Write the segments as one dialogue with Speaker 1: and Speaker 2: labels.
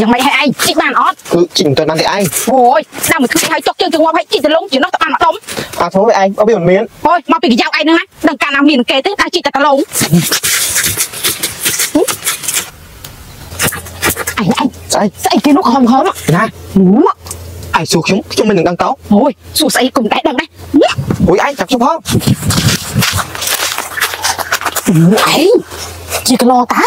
Speaker 1: យ៉ាងម៉េចឲ្យឯងជីកបានអត់
Speaker 2: គឺជីកមិនទាន់បានទេឯង
Speaker 1: អូយដល់មួយគឺឲ្យចុកជើងទៅងាប់ឲ្យជីកទៅលងជានោះទៅបានអត់ដុំ
Speaker 2: អាធំឯងអត់វាមិនមាន
Speaker 1: អូយមកពីកាយកឯងហ្នឹងណាដឹងកាលណាមានគេទេដល់ជីកតែទៅលងអញអញ
Speaker 2: ស្អី
Speaker 1: ស្អីគេនោះខំខំ
Speaker 2: ណា
Speaker 1: អូ
Speaker 2: ឯងសួរខ្ញុំខ្ញុំមិននឹងដឹងតោ
Speaker 1: អូយសួរស្អីគុំតែដឹងដែរ
Speaker 2: អូយឯងចាប់ខ្ញុំផង
Speaker 1: ឯងជាក្លោតា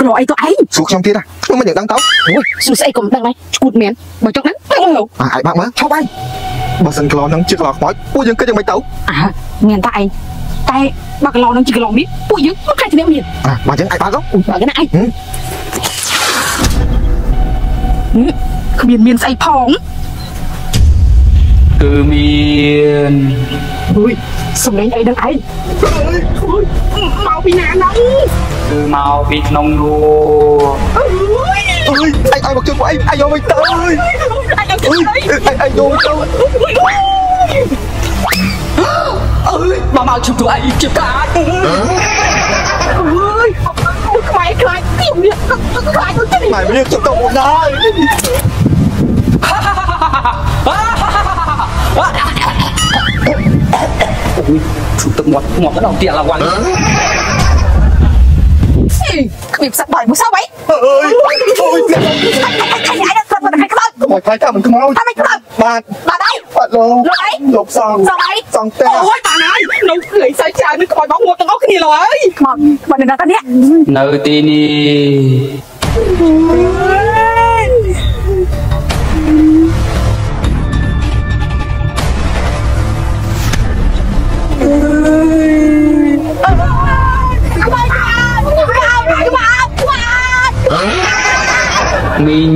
Speaker 1: ក្លោអីទៅឯង
Speaker 2: សួរខ្ញុំទៀតណាខ្ញុំមិននឹងដឹងតោ
Speaker 1: អូយសួរស្អីគុំដឹងដែរឈួតមានបើចង់ដឹងដឹងមើល
Speaker 2: អាឯងបាក់មើលឈប់ឯងបើសិនក្លោហ្នឹងជាក្លោខ្មោចពួកយើងគិតយ៉ាងម៉េចទៅ
Speaker 1: អើមានតាឯងតែបើកន្លោនឹងជាកន្លោមានពួកយើងមិនខ្លាចជំនាញមាន
Speaker 2: អាបើអញ្ចឹងឯងបើកទៅ
Speaker 1: បើកណាឯងគ្មានមានស្អីផង
Speaker 3: គឺមាន
Speaker 1: អើយសំលេងអីដឹងឯងមកពីណាហ្នឹង
Speaker 3: គឺមកពីក្នុងនោះ
Speaker 1: អើយ
Speaker 2: អើយឯងឲ្យមកជួយពួកឯងឯងយកវិញទៅអើយ
Speaker 1: អញអត់ទៅអី
Speaker 2: ឯងឯងយកទៅ
Speaker 1: អើយមកមកជុំទៅអីជាកាចអើយខ្វាយខ្លាចខ្ញុំនេះខ្លាចទៅទី
Speaker 2: ម៉ែវាជិះទៅមកដែរ
Speaker 3: អូយជុំទឹកមាត់មាត់ដល់ទៀតឡើង
Speaker 1: គ្មានផ្សឹកបាយមកសោះអី
Speaker 2: អើយអូយទៀត
Speaker 1: អញអញអញស្រាប់តែខ្លោច
Speaker 2: ខ្មោចខ្លាចថាមិនខ្មោច
Speaker 1: ថាមិនខ្លោច
Speaker 2: បាទ
Speaker 1: បាទអី
Speaker 2: បាទលោក
Speaker 1: លោកអី
Speaker 2: លោកសង
Speaker 1: សោះអី
Speaker 2: សងផ្ទះ
Speaker 1: អូយបានហើយនៅលេងសើចច្រើននឹងខ្មោចមកងត់ទាំងអស់គ្នាឡើយខ្មោចខ្មោចនៅណាតានេះ
Speaker 3: នៅទីនេះ
Speaker 1: មី
Speaker 3: ង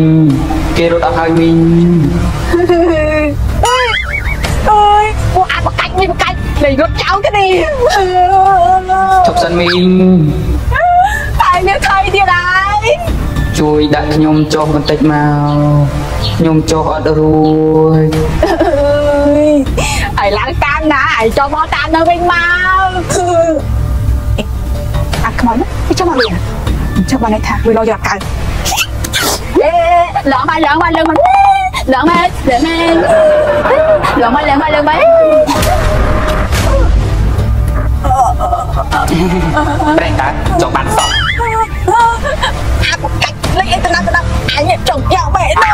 Speaker 3: គេរត់អស់ហើយមីង
Speaker 1: អើយពួកអាចបកាច់នេះបកាច់លេងរត់ចោលទៅនេះ
Speaker 3: ឈប់សិនមីង
Speaker 1: តែមានថៃទៀតហើយ
Speaker 3: ជួយដាក់ខ្ញុំចុះបន្តិចមកខ្ញុំចុះអត់រួច
Speaker 1: អើយឯឡើងតាមណាឯចុះមកតាមនៅវិញមកអាខ្មោចនេះចុះមកវិញចុះមកនេះថាវាលោយកកើเលងមកលងមកលងមកលងមកលងមកលងមកលងមកលងមក
Speaker 3: ប្រេងតើចង់បានសោះ
Speaker 1: អាកកាច់លេខអីទៅណាទៅណាអញចង់យកបែដល់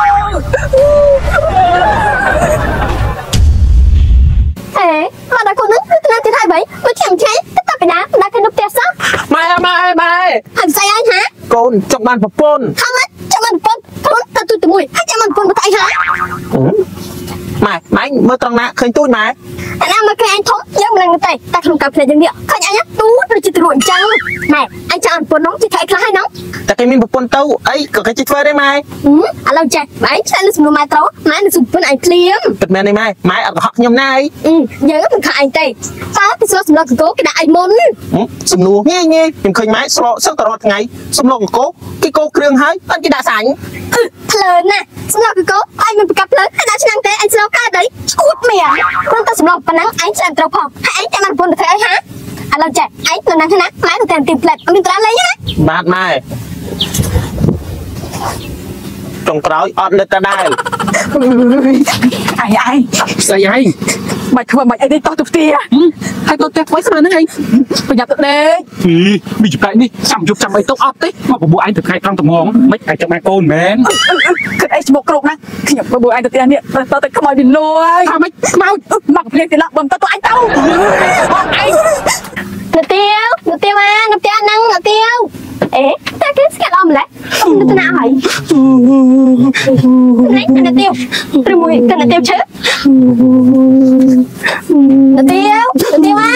Speaker 4: អេមកដល់គុននឹងទៅណាទីថៃបីមកចាំឆៃទៅតាពីណាដល់គេនៅផ្ទះសោះ
Speaker 2: ម៉ែម៉ែម៉ែ
Speaker 4: អត់ស្អីអញហា
Speaker 2: កូនចង់បានប្រពន្ធ
Speaker 4: ខំអត់ ជាមួយហើយចាំមិនពន់បតៃហ่า
Speaker 2: ម៉ែម៉ែមើលត្រង់ណាឃើញទូចម៉ែ
Speaker 4: អាណាមកឃើញអញធំយើងមិននឹងទេតែក្នុងកាភ្នែកយើងនេះឃើញអញទូដូចជាទ្រួអញ្ចឹងណែអញចាំមិនប៉ុននោះជាថៃខ្លះហើយណោះ
Speaker 2: តែគេមានប្រពន្ធទៅអីក៏គេជិះធ្វើដែរម៉ែ
Speaker 4: ឥឡូវចេះបែងឆ្លើយនឹងសំណួរម៉ែត្រូវម៉ែនឹងសុំប៉ុនអញភ្លាម
Speaker 2: ពិតមែនទេម៉ែម៉ែអត់កុហកខ្ញុំណាអី
Speaker 4: យើងមិនខកអញទេតើពីស្រោះសម្លកកោគេដាក់អញមុន
Speaker 2: សំណួរងាយងាយខ្ញុំឃើញម៉ែស្រកសឹកតរាល់ថ្ងៃសំឡងកោគេកោគ្រឿងហើយអត់គេដាក់សាញ់
Speaker 4: ភ្លើនណាសម្លកកោអញមិនប្រកាប់ភ្លើនហើយដាក់ឆ្នាំងទេអញស្រោកកើតអីឈួតមានគ្រាន់តែសម្លប៉ុណ្ណឹងអញឆ្លើយត្រូវផងហើយអញចាំមិនប៉ុនទៅធ្វើអីហាឥឡូវចេះអញនៅណាស់ណាម៉ែទៅតាមទីផ្លែតអត់មានត្រាលេងណា
Speaker 2: បាទម៉ែ ចុងក្រោយអត់នៅតែដែរ
Speaker 1: អញអញ
Speaker 2: ស្អីហើយ
Speaker 1: មកធ្វើមកអីនេះតោះទៅផ្ទះហើយទៅផ្ទះធ្វើស្មានហ្នឹងឯងប្រញាប់ទៅដេក
Speaker 5: អីមីចំកាយនេះចាំជប់ចាំអីទៅអត់ទេមកបបួឯងទៅថ្ងៃត្រង់ត្មងមិនអាចចាំបានកូនមែន
Speaker 1: គិតអីឈ្មោះគ្រប់ណាខ្ញុំបបួឯងទៅផ្ទះនេះទៅទៅខ្មោចវាលួយ
Speaker 5: ថាម៉េច
Speaker 1: ខ្មោចមកភ្លេចទៅឡាក់បំទៅទៅអញទៅបងឯង
Speaker 4: នៅទៀវនៅទៀវអានៅផ្ទះហ្នឹង កណ្ដទៀវឬមួយកណ្ដទៀវឈើកណ្ដទៀវកណ្ដទៀវអា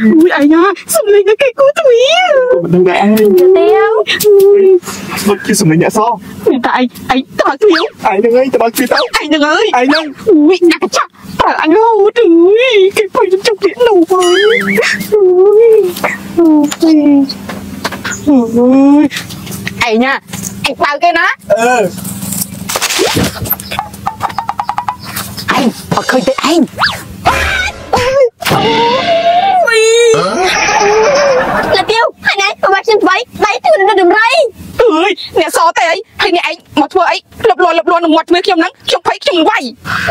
Speaker 1: អូយអាយ៉ាសំលេងគេគូទ្វី
Speaker 2: មិនដឹងដែរអាក
Speaker 4: ណ្ដទៀវ
Speaker 2: ដូចជាសំលេងអ្នកស
Speaker 1: តែឯងឯងតើទ្វី
Speaker 2: ឯងនឹងឯងតើទ្វីទៅ
Speaker 1: ឯងនឹងឯង
Speaker 2: ឯងនឹង
Speaker 1: អូយដាក់ចាក់តើអញហូទ្វីគេពុយជុកទៀតនោះអើយអូយអូយឯងណា ឯងផ្លៅគេណា
Speaker 2: អឺ
Speaker 1: ឯងអត់ឃើញទេឯងអូយ
Speaker 4: លាទៀវហើយណែប្រវត្តិខ្ញុំវៃដៃទូននឹងដំរី
Speaker 1: អើយអ្នកសទេអីហើយអ្នកឯងមកធ្វើអីលុបលន់លុបលន់នឹងមាត់ធ្វើខ្ញុំហ្នឹងខ្ញុំភ័យខ្ញុំវៃ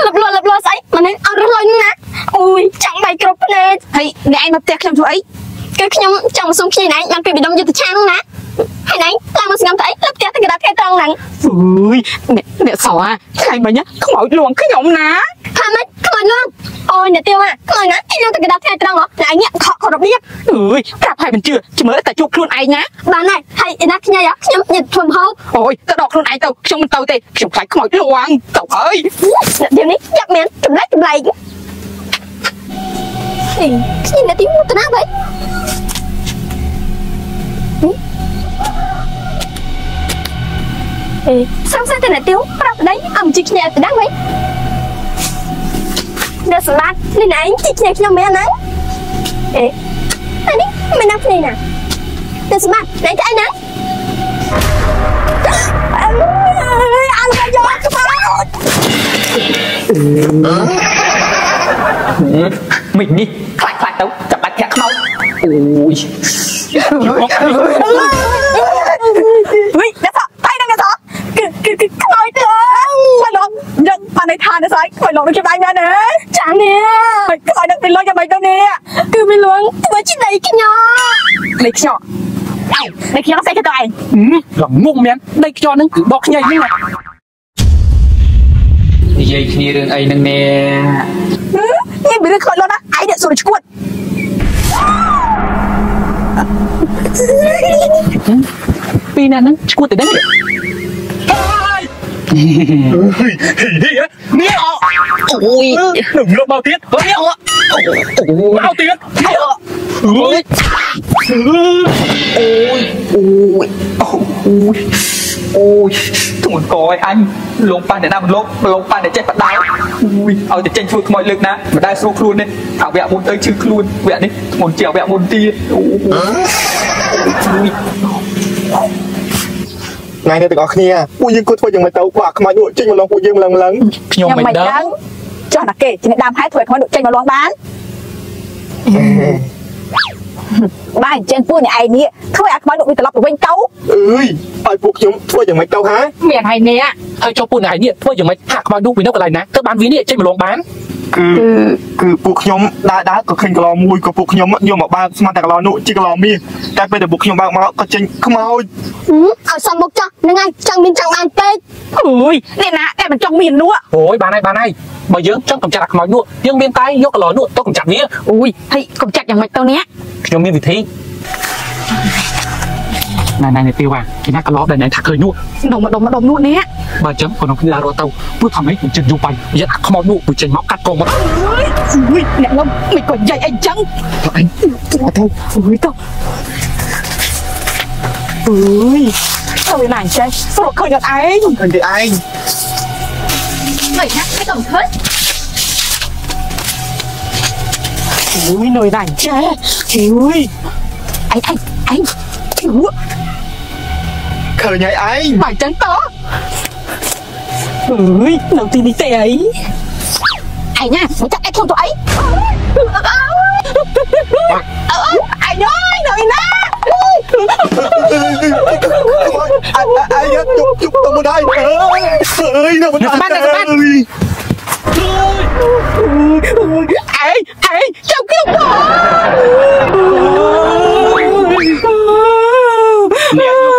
Speaker 4: លុបលន់លុបលន់ស្អីមិនហ្នឹងអត់រស់លុយណាអូយចាំបាយគ្រប់ភ្នែក
Speaker 1: ហើយអ្នកឯងមកផ្ទះខ្ញុំធ្វើអី
Speaker 4: គឺខ្ញុំចង់មកសុំគ្នាឯងបានពេលបិដុំយុទ្ធឆានណា ហើយឯងឡើងមកស្ងំទៅអីលឹបផ្ទះទៅកណ្ដាលថ្ងៃត្រង់ហ្នឹង
Speaker 1: អើយអ្នកអ្នកសអាថ្ងៃមិញខ្មោចលួងខ្ញុំណា
Speaker 4: ថាម៉េចខ្មោចលងអូយអ្នកទៀវអាខ្មោចណាគេឡើងទៅកណ្ដាលថ្ងៃត្រង់ហ៎តែឯងនេះខកខុសរបៀប
Speaker 1: អើយប្រាប់ឲ្យមិនជឿជមើលតែជួបខ្លួនឯងណា
Speaker 4: បានហើយហើយឯណាខ្ញីហ៎ខ្ញុំញ៉ាំធ្វើម្ហូប
Speaker 1: អូយទៅដកខ្លួនឯងទៅខ្ញុំមិនទៅទេខ្ញុំខ្លាចខ្មោចលួងទៅអើយ
Speaker 4: អ្នកទៀវនេះយ៉ាប់មែនចម្លែកចម្លែកអីខ្ញុំអ្នកទៀវទៅណាបែ អេសង្ស័យតែអ្នកទៀវប្រាប់ប្តីអំជីខ្ញែទៅណាវិញអ្នកសម្បត្តិនេះឯងជីខ្ញែខ្ញុំមែនណាអេអានេះមិនណាគ្នាណាអ្នកសម្បត្តិណែទៅឯណាអើយអញយកខ្មោច
Speaker 3: មិញនេះខ្លាចខ្លាចទៅចាប់បាច់ធាក់ខ្មោចអូយ
Speaker 1: ហុយអ្នកសតែនឹងអ្នកសគឺគឺគឺខ្មោចទៅមកឡងយើងបា នន័យថាអ្នកស្អីខ្មោចឡងនឹងខ្ញុំដៃមែនទេ
Speaker 4: ចានេះ
Speaker 1: ហើយខ្មោចនឹងទៅលុយយ៉ាងម៉េចទៅនេះ
Speaker 4: គឺវាលួងធ្វើជាដៃខ្ញុំ
Speaker 1: លេខខ្ញុំឯងលេខខ្ញុំស្អីទៅឯង
Speaker 5: ឡងងងមែនដីខ្យល់ហ្នឹងគឺដកខ្ញែកហ្នឹងណា
Speaker 3: និយាយគ្នារឿងអីហ្នឹងណែ
Speaker 1: នេះមានរឿងខ្មោចលុយណាឯងអ្នកសុរឈួត
Speaker 5: ពីណាហ្នឹងឈួតទៅដឹងទេ
Speaker 2: ហីហីនេះអ
Speaker 3: អូយ
Speaker 2: នឹងងើបមកទៀតហីអ
Speaker 5: មកទៀត
Speaker 2: អើយ
Speaker 3: អូយអូយអូយអូយធ្ងន់កឲ្យអញលោកប៉ាអ្នកណាមិនលោកលោកប៉ាអ្នកចេះបដៅអូយឲ្យតែចេញធ្វើខ្មោចលើកណាមិនដែលស្រួលខ្លួនទេអាវៈមុនទៅឈឺខ្លួនវគ្គនេះធ្ងន់ជាងវគ្គមុនទៀតអូយអូយ
Speaker 2: ថ្ងៃនេះទាំងអស់គ្នាពួកយើងគួរធ្វើយ៉ាងម៉េចទៅពួកអាខ្មោចនោះចេញមកឡងពួកយើងម្លឹងម្លឹង
Speaker 5: ខ្ញុំមិនដឹង
Speaker 1: ចុះណាគេជាអ្នកដើមហេតុធ្វើឲ្យខ្មោចនោះចេញមកលងបានបានអញ្ចឹងពួកអ្នកឯងនេះធ្វើឲ្យខ្មោចនោះវាត្រឡប់ទៅវិញទៅ
Speaker 2: អើយឲ្យពួកខ្ញុំធ្វើយ៉ាងម៉េចទៅហា
Speaker 1: មានហើយនេះ
Speaker 5: ហើយចុះពួកណៃនេះធ្វើយ៉ាងម៉េចហាក់ខ្មោចនោះពីនៅកន្លែងណាទៅបានវានេះចេញមកលងបាន
Speaker 2: គឺគឺពួកខ្ញុំដើរដើរក៏ឃើញកន្លមួយក៏ពួកខ្ញុំយកមកបើកស្មានតែកន្លនោះជាកន្លមាសតែពេលតែពួកខ្ញុំបើកមកក៏ចេញខ្មោច
Speaker 4: ឲ្យសំមុខចោះហ្នឹងហើយចង់មានចង់បានពេក
Speaker 1: អូយអ្នកណាតែមិនចង់មាននោះ
Speaker 5: អូយបានហើយបានហើយបើយើងចង់កម្ចាត់អាខ្មោចនោះយើងមានតែយកកន្លនោះទៅកម្ចាត់វា
Speaker 1: អូយហើយកុំចាត់យ៉ាងម៉េចទៅនេះ
Speaker 5: ខ្ញុំមានវិធី ណាណានេះទេវ៉ាគេណាកន្លោបដែលណែថាឃើញនោះ
Speaker 1: ដុំដុំដុំនោះណែ
Speaker 5: បើចឹងក៏នំគ្នារត់ទៅព្រោះថាម៉េចមិនចិត្តយូរបាញ់យិតអាខ្មោចនោះពុចេញមកកាត់កងមក
Speaker 1: អើយអ្នកឡុំមិនក៏យាយអីចឹង
Speaker 5: អញ
Speaker 1: ទៅអើយទៅអើយទៅណាអញ្ចេះស្រួលឃើញអត់ឯង
Speaker 2: ឃើញទេឯង
Speaker 4: មិនណាគេក៏មិនឃើញ
Speaker 1: អូយនយណាអញ្ចេះអូយអញអញអញអូ
Speaker 2: ឃើញហើយឯង
Speaker 1: មកអញ្ចឹងតអូយនៅទីនេះទេអីឯងណាមកចាក់អីខ្លួនទៅអីអើឯងអើយនៅណា
Speaker 2: អាយជប់ជប់ទៅមកដែរអើយអើយនៅមិនបាន
Speaker 1: ឯងឯងចាំខ្ញុំទៅ
Speaker 3: អ្នក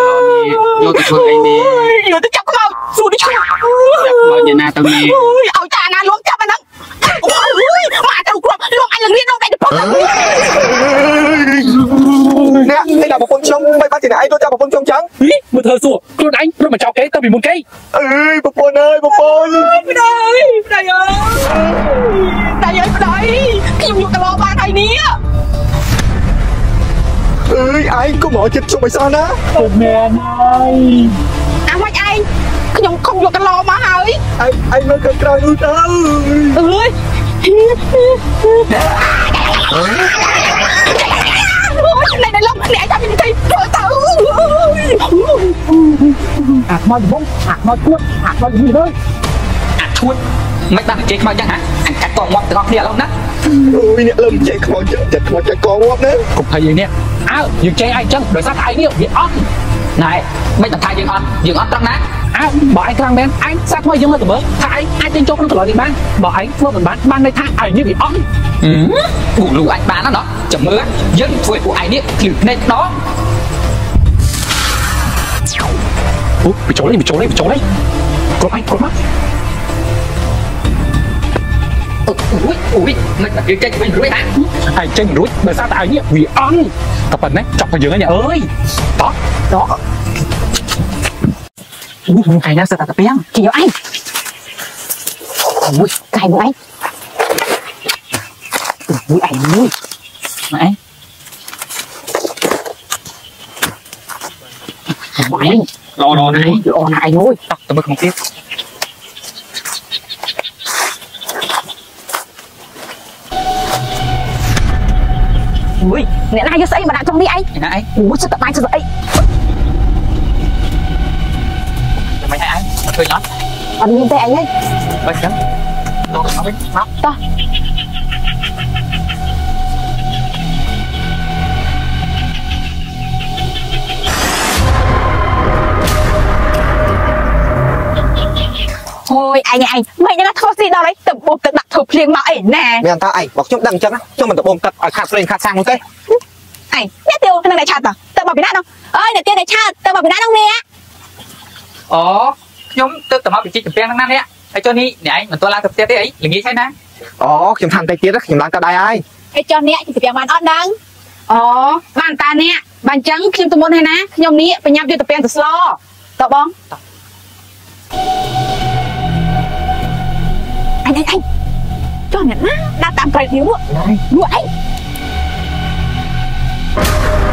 Speaker 3: យកកន្លនេះយកទៅធ្វើអីនេះ
Speaker 1: យកទៅចាប់ខ្មោចសួរនេះឆ្លា
Speaker 3: ចាប់ ខ្មោចអ្នកណាទៅនេះ
Speaker 1: អូយឲ្យតាណាលងចាប់អាហ្នឹងអូយមកទៅគ្រាប់លងអញលងរៀនលងដៃទៅផង
Speaker 2: អ្នកនេះដល់ប្រពន្ធខ្ញុំមិនបានជាអ្នកឯងទៅចាប់ប្រពន្ធខ្ញុំចឹង
Speaker 5: នេះមើលធ្វើសួរខ្លួនឯងរត់មកចោលគេទៅពីមុនគេ
Speaker 2: អើយប្រពន្ធអើយប្រពន្ធ
Speaker 1: ប្តីប្តីអើយប្តីអើយប្តីខ្ញុំយកកន្លោបានហើយនេះ
Speaker 2: អើយឯងកុំមកចិត្តជុំឲ្យសោះណា
Speaker 5: ពុំមែនហើយ
Speaker 1: អាម៉េចឯង ខ្ញុំខំយកកន្លោមកហើយ
Speaker 2: ឯងឯងមើលខាងក្រោយនោះទៅ
Speaker 1: អើយណែណែលងណែចាំមានទីធ្វើទៅ
Speaker 5: អាខ្មោចដំបងអាខ្មោចគួតអាខ្មោចនេះលើ
Speaker 3: អាឈួតមិនបានជេរខ្មោចចឹងហ៎អញកាត់កកងងាប់ទាំងអស់គ្នាឥឡូវណា
Speaker 2: អូយអ្នកលឹមចេះខ្មោចចិត្តខ្មោចចិត្តកងងាប់ណា
Speaker 5: កុំភ័យឯនេះអើយើងចេះឯងចឹងដោយសារតែឯងនេះវាអត់
Speaker 3: ណែមិនតែថាយើងអត់យើងអត់ត្រង់ណា
Speaker 5: អើបើឯងខ្លាំងមែនឯងសាក់មកយើងមកទៅមើលថាឯងអាចចេញចូលក្នុងកន្លែងនេះបានបើឯងធ្វើមិនបានបានន័យថាឯងនេះវាអត់
Speaker 3: គូលូអញបានណាណោះចាំមើលយើងធ្វើឲ្យពួកឯងនេះភ្លឺភ្នែកដង
Speaker 5: អូបញ្ចូលនេះបញ្ចូលនេះបញ្ចូលនេះគ្រប់ឯងគ្រប់មក
Speaker 3: អូយអូយមិនតែយើងចេញវិញរួចណា
Speaker 5: ឯងចេញរួចដោយសារតែឯងនេះវាអន់តែប៉ុណ្ណេះចាប់ទៅយើងហ្នឹងអើយតោះតោះ អូឯងណាសិតតែពីង
Speaker 1: chị yêu anh
Speaker 5: អូយ
Speaker 1: cài của anh
Speaker 5: អូយឯងមួយណែ
Speaker 1: của anh
Speaker 3: ររនេះ
Speaker 1: Ôi, ồn lại thôi
Speaker 3: តោះទៅមើលក្នុងទៀត
Speaker 1: ui nè này vô xây mà đặt trong đi anh
Speaker 3: ឯណាឯង
Speaker 1: ui sao tập anh sao vậy
Speaker 3: មិនឲ្យឯងមកឃើញអត់
Speaker 1: còn nhìn tay anh ấy
Speaker 3: បើចឹងលោក មកវិញមក
Speaker 1: to Thôi anh ơi anh Mày đang thua gì đâu đấy Tập bộ tập đặt thục liền mà ẩy nè
Speaker 2: មានថាអីបើខ្ញុំដឹងអញ្ចឹងខ្ញុំមិនទៅបូមទឹកឲ្យខាត់ព្រេងខាត់សាំងនោះទេ
Speaker 1: Anh Nét tiêu thằng này chặt à Tập bảo bị nát không Ơi nè tiêu này chặt Tập bảo bị nát không nè
Speaker 3: អូ ខ្ញុំទៅតែមកពីជីកចម្ពាំងហ្នឹងណានេះហើយចុះនេះនេះឯងមិនទាន់ឡើងទៅផ្ទះទេអីល្ងាចហើយណា
Speaker 2: អូខ្ញុំថាំតែទៀតខ្ញុំឡើងទៅដៃហើយ
Speaker 1: Ê cho nè thì tập bạn ót đăng Ồ Bạn ta nè Bạn trắng khiêm tôi muốn hay ná Nhom ní Bạn nhắm vô tập bạn tập slo Tập bông Anh anh anh Cho nè má Đã tạm phải thiếu nữa Nữa anh Anh nhà anh Tự nhiên khiêm bạn
Speaker 2: ឃើញខ្មោចខ្មោ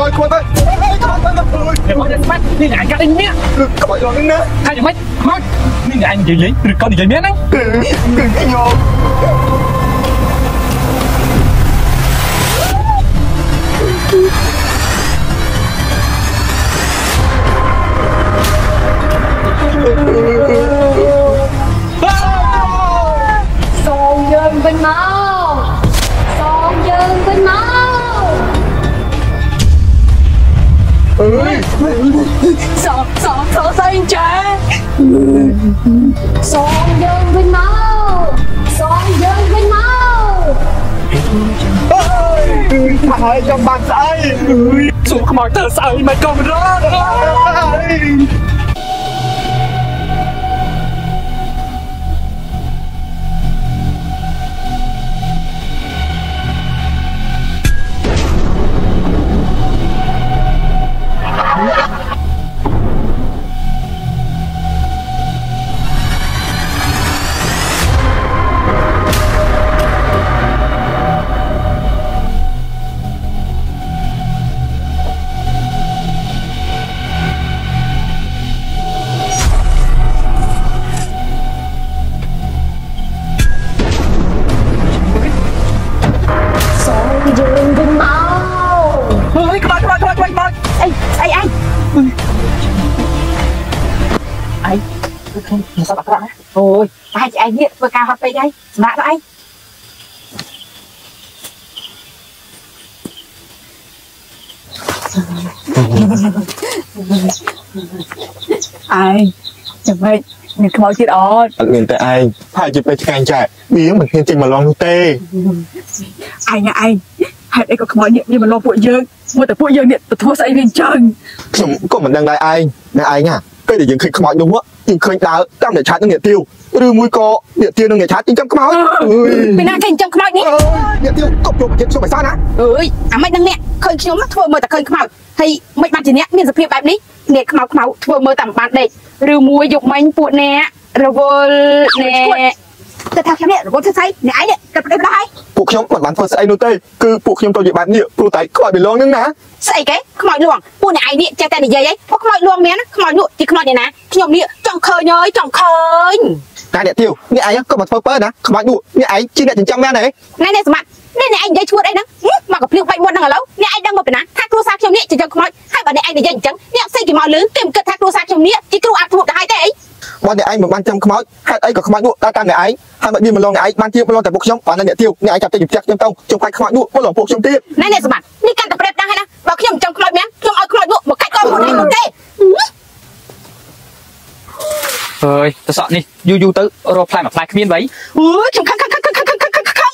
Speaker 2: ចទៅខ្មោចទៅអើយ
Speaker 5: មកតែស្មាត់នេះឯងកាត់ឯងនេះ
Speaker 2: ខ្មោចរងនឹងណា
Speaker 5: ថាយ៉ាងម៉េចមកនេះឯងនិយាយលេងឬក៏និយាយមែនហ្នឹង
Speaker 2: គឺគឺខ្ញុំ
Speaker 4: Sồn dơn bên máu Sồn dơn bên máu
Speaker 2: អើយថាឲ្យខ្ញុំបានស្អីអើយ
Speaker 5: សួរខ្មោចទៅស្អីមិនក៏មិនរត់
Speaker 1: hoạt tay đây Mạ đó anh Ai Chẳng vậy Mình không nói chuyện đó
Speaker 2: អត់មានតែឯងថាជាពេលឆ្ងាញ់ចែវាមិនហ៊ានចេញមកឡងនោះទេ
Speaker 1: Anh à anh Hãy đây có không nói chuyện nhưng mà lo bụi dương Mua tới bụi dương điện Tôi thua sẽ viên chân
Speaker 2: ខ្ញុំក៏មិនដឹងដែរឯងណែឯងហ่ะពេលដែលយើងឃើញខ្មោចនោះយើងឃើញដើរតាមអ្នកឆាតនឹងអ្នកទាវ ឬមួយក៏អ្នកទាវនឹងអ្នកឆាតចិញ្ចឹមខ្មោចអើយ
Speaker 1: Bên nào kênh trong không nói nhé
Speaker 2: អើយអ្នកទាវកប់យកប្រជិតខ្ញុំឲ្យសោះណា
Speaker 1: អើយអាមិនដឹងអ្នកឃើញខ្ញុំធ្វើមើលតែឃើញខ្មៅហើយមិនបានជាអ្នកមានសភាពបែបនេះអ្នកខ្មៅខ្មៅធ្វើមើលតែមិនបានដេកឬមួយយកមិញពួកអ្នករវល់អ្នកតែថាខ្ញុំនេះរវល់ធ្វើស្អីអ្នកឯងនេះកាត់ប្រដេបដែរ
Speaker 2: ពួកខ្ញុំមិនបានធ្វើស្អីនោះទេគឺពួកខ្ញុំទៅនិយាយបែបនេះព្រោះតែខ្មោចបេឡងនឹងណា
Speaker 1: ស្អីគេខ្មៅលួងពួកអ្នកឯងនេះចេះតែនិយាយអីពួកខ្មៅលួងមែនខ្មៅលក់ជាខ្មៅនេះណាខ្ញុំនេះចង់ឃើញអើយចង់ឃើញ
Speaker 2: តែអ្នកទៀវអ្នកឯងក៏មកធ្វើពើណាខ្មោចនោះអ្នកឯងជាអ្នកចិញ្ចឹមមែនទេ
Speaker 1: ណែនេះសម្បត្តិនេះអ្នកឯងនិយាយឈួតអីហ្នឹងហឹមមកកំភ្លៀងបាច់មុនហ្នឹងឥឡូវអ្នកឯងដឹងមកពីណាថាគ្រួសារខ្ញុំនេះចិញ្ចឹមខ្មោចហើយបើអ្នកឯងនិយាយអញ្ចឹងអ្នកផ្សេងគេមកលឺគេមិនគិតថាគ្រួសារខ្ញុំនេះជាគ្រូអាប់ធ្លុបទៅហើយទេអី
Speaker 2: បើអ្នកឯងមិនបានចាំខ្មោចហេតុអីក៏ខ្មោចនោះដើរតាមអ្នកឯងហើយមកឌីម្លងអ្នកឯងបានជាម្លងតែពួកខ្ញុំបានអ្នកទៀវអ្នកឯងចាប់ទៅជិះខ្ញុំទៅខ្ញុំខ្លាចខ្មោចនោះម្លងពួកខ្ញុំទៀត
Speaker 1: ណែនេះសម្បត្តិនេះកាន់តែប្រៀបដឹងហើយណាបើខ្ញុំចិញ្ចឹមខ្មោចមែនខ្ញុំឲ្យខ្មោចនោះមកកាច់កូនខ្លួនឯងនោះទេ
Speaker 3: អើយទៅសក់នេះយូរយូរទៅរកផ្លែមួយផ្លែគ្មានវៃ
Speaker 1: អឺខ្ញុំខឹងខឹងខឹងខឹងខឹងខឹងខឹងខឹងខឹង